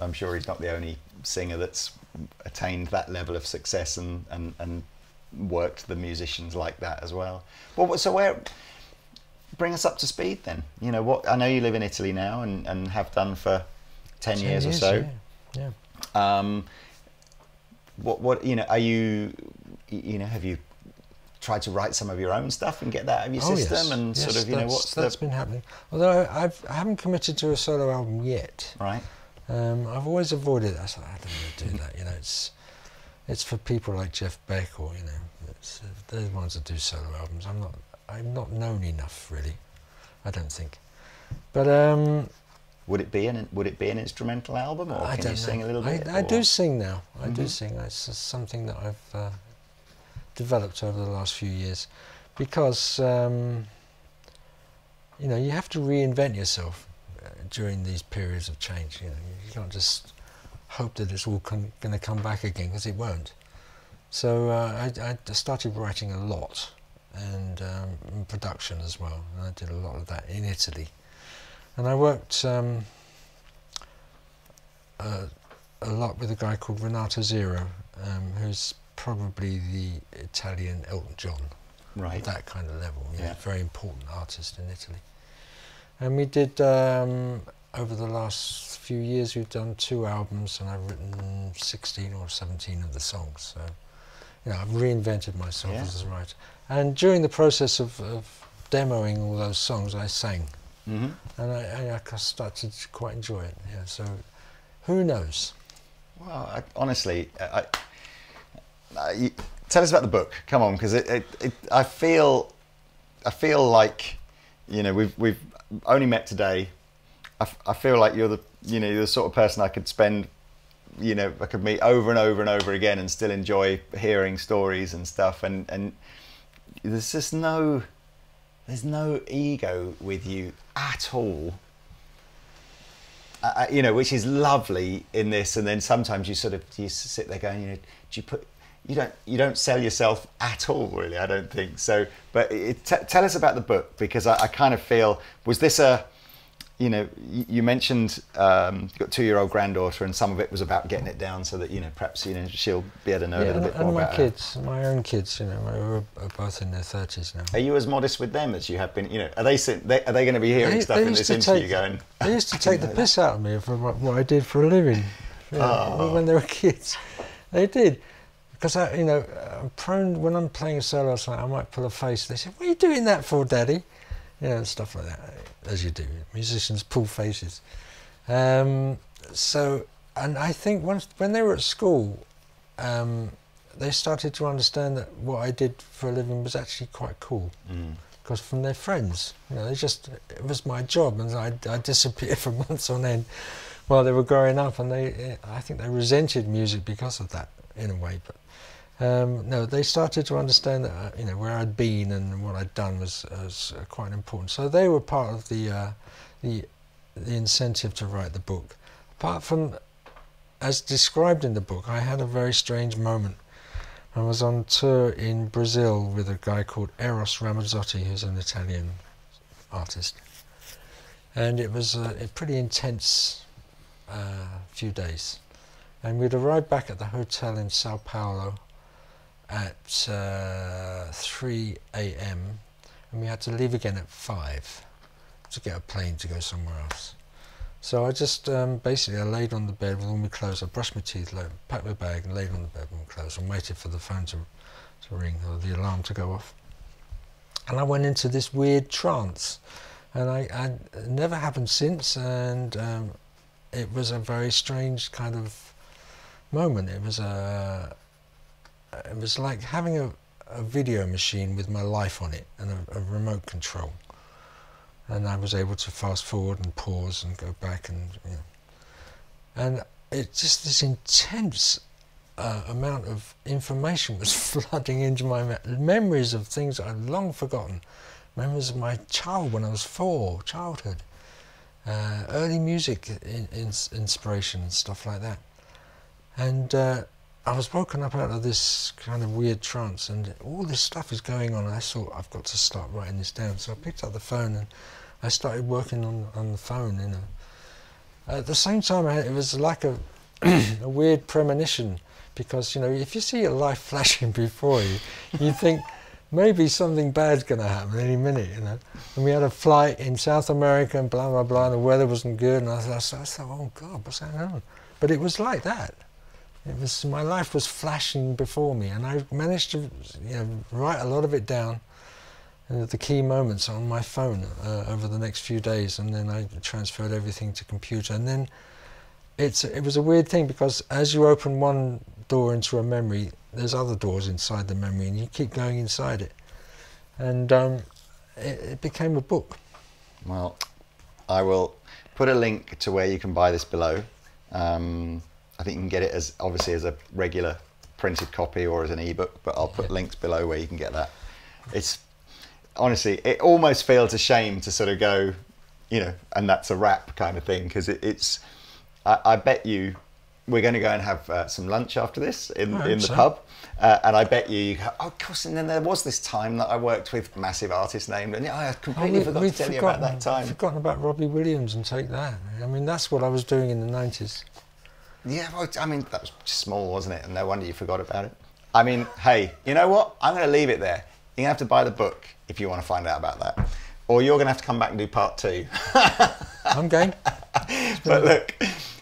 I'm sure he's not the only singer that's attained that level of success and and, and worked the musicians like that as well. Well, so where? Bring us up to speed then. You know what? I know you live in Italy now and, and have done for ten, years, or so. Yeah. yeah. Um, what what you know? Are you you know? Have you tried to write some of your own stuff and get that out of your Oh, system yes. and sort of you know what's that's the been happening. Although I, I've, I haven't committed to a solo album yet. right? Um, I've always avoided that. I I don't want to do that. You know, it's it's for people like Jeff Beck or you know, it's, uh, they're the ones that do solo albums. I'm not. I'm not known enough, really. I don't think. But um, Would it be an Would it be an instrumental album, or I can you sing know. a little bit? I or- do sing now. I do Mhm. sing. It's something that I've uh, developed over the last few years. because um, you know you have to reinvent yourself uh, during these periods of change. You know, you can't just hope that it's all going to come back again because it won't. So uh, I, I, started writing a lot and um, production as well. And I did a lot of that in Italy. And I worked um, uh, a lot with a guy called Renato Zero, um, who's probably the Italian Elton John. Right. That kind of level. Yeah. Yeah. Very important artist in Italy. And we did um, over the last few years we've done two albums and I've written 16 or 17 of the songs so you know I've reinvented myself Yeah. as a writer and during the process of, of demoing all those songs I sang hmm and I, I started to quite enjoy it yeah so who knows Well, I, honestly, I, you, tell us about the book. Come on, because it, it, it, I feel, I feel like, you know, we've we've only met today. I, f- I feel like you're the, you know, you're the sort of person I could spend, you know, I could meet over and over and over again and still enjoy hearing stories and stuff. And and there's just no, there's no ego with you at all uh, you know, which is lovely in this. And then sometimes you sort of you sit there going, you know, do you put you don't you don't sell yourself at all, really. I don't think so. But it, tell us about the book because I, I kind of feel was this a you know, you mentioned um, you've got a two-year-old granddaughter, and some of it was about getting it down so that you know perhaps you know she'll be able to know a little bit more and my about her. kids my own kids you know are, are both in their 30s now Are you as modest with them as you have been? You know, are they they, are they going to be hearing They- stuff they in this interview take- going? They used to take the piss out of me for what, what I did for a living you know, Oh. when they were kids. They did. Because, I, you know, I'm prone, when I'm playing a solo song, I might pull a face. They say, What are you doing that for, Daddy? You know, stuff like that, as you do. Musicians pull faces. Um, so, and I think once when they were at school, um, they started to understand that what I did for a living was actually quite cool that?" Mm. because from their friends. You know, they just it was my job, and I I disappeared for months on end while they were growing up, and they I think they resented music because of that in a way. But um, no, they started to understand that uh, you know where I'd been and what I'd done was, was uh, quite important. So they were part of the uh, the the incentive to write the book. Apart from as described in the book, I had a very strange moment. I was on tour in Brazil with a guy called Eros Ramazzotti, who's an Italian artist. And it was a, a pretty intense uh, few days. And we'd arrived back at the hotel in Sao Paulo at uh, 3 a.m. and we had to leave again at 5 to get a plane to go somewhere else. So I just um, basically I laid on the bed with all my clothes. I brushed my teeth, la- packed my bag, and laid on the bed with my clothes and waited for the phone to, to ring or the alarm to go off. And I went into this weird trance, and I, I never happened since. And um, it was a very strange kind of moment. It was a it was like having a, a video machine with my life on it and a, a remote control and I was able to fast forward and pause and go back and you know. and it just this intense uh, amount of information was flooding into my me- memories of things I'd long forgotten, memories of my child when I was four, childhood, uh, early music in, in, inspiration and stuff like that, and. Uh, I was woken up out of this kind of weird trance, and all this stuff is going on. I thought I've got to start writing this down. So I picked up the phone and I started working on on the phone. You know, at the same time, it was like a a weird premonition because you know if you see your life flashing before you, you think maybe something bad's going to happen any minute. You know, and we had a flight in South America and blah blah blah. And the weather wasn't good, and I I thought, oh God, what's going on? But it was like that. It was my life was flashing before me, and I managed to you know, write a lot of it down, uh, the key moments on my phone uh, over the next few days, and then I transferred everything to computer. And then it's it was a weird thing because as you open one door into a memory, there's other doors inside the memory, and you keep going inside it, and um, it, it became a book. Well, I will put a link to where you can buy this below. Um, I think you can get it as obviously as a regular printed copy or as an ebook, but I'll put Yeah. links below where you can get that. It's honestly, it almost feels a shame to sort of go, you know, and that's a wrap kind of thing because it, it's. I, I bet you we're going to go and have uh, some lunch after this in, in the so. pub. Uh, and I bet you, you go, oh, of course. And then there was this time that I worked with massive artist named, and I completely we- forgot to tell you about that time. Forgotten about Robbie Williams and take that. I mean, that's what I was doing in the nineties. Yeah, well, I mean, that was small, wasn't it? And no wonder you forgot about it. I mean, hey, you know what? I'm going to leave it there. You're going to have to buy the book if you want to find out about that. Or you're going to have to come back and do part two. I'm game. but look,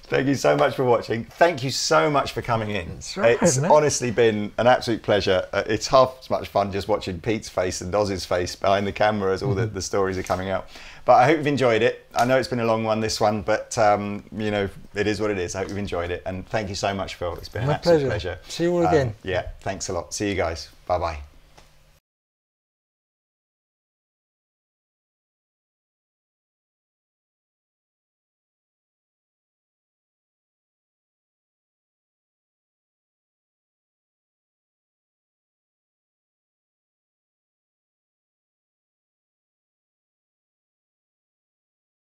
thank you so much for watching. Thank you so much for coming in. That's right, it's mate. honestly been an absolute pleasure. Uh, it's half as much fun just watching Pete's face and Oz's face behind the camera as all the, the stories are coming out. But I hope you've enjoyed it. I know it's been a long one, this one, but um, you know, it is what it is. I hope you've enjoyed it. And thank you so much, Phil. It's been My an absolute pleasure. pleasure. See you all Um, again. yeah, thanks a lot. See you guys. Bye bye.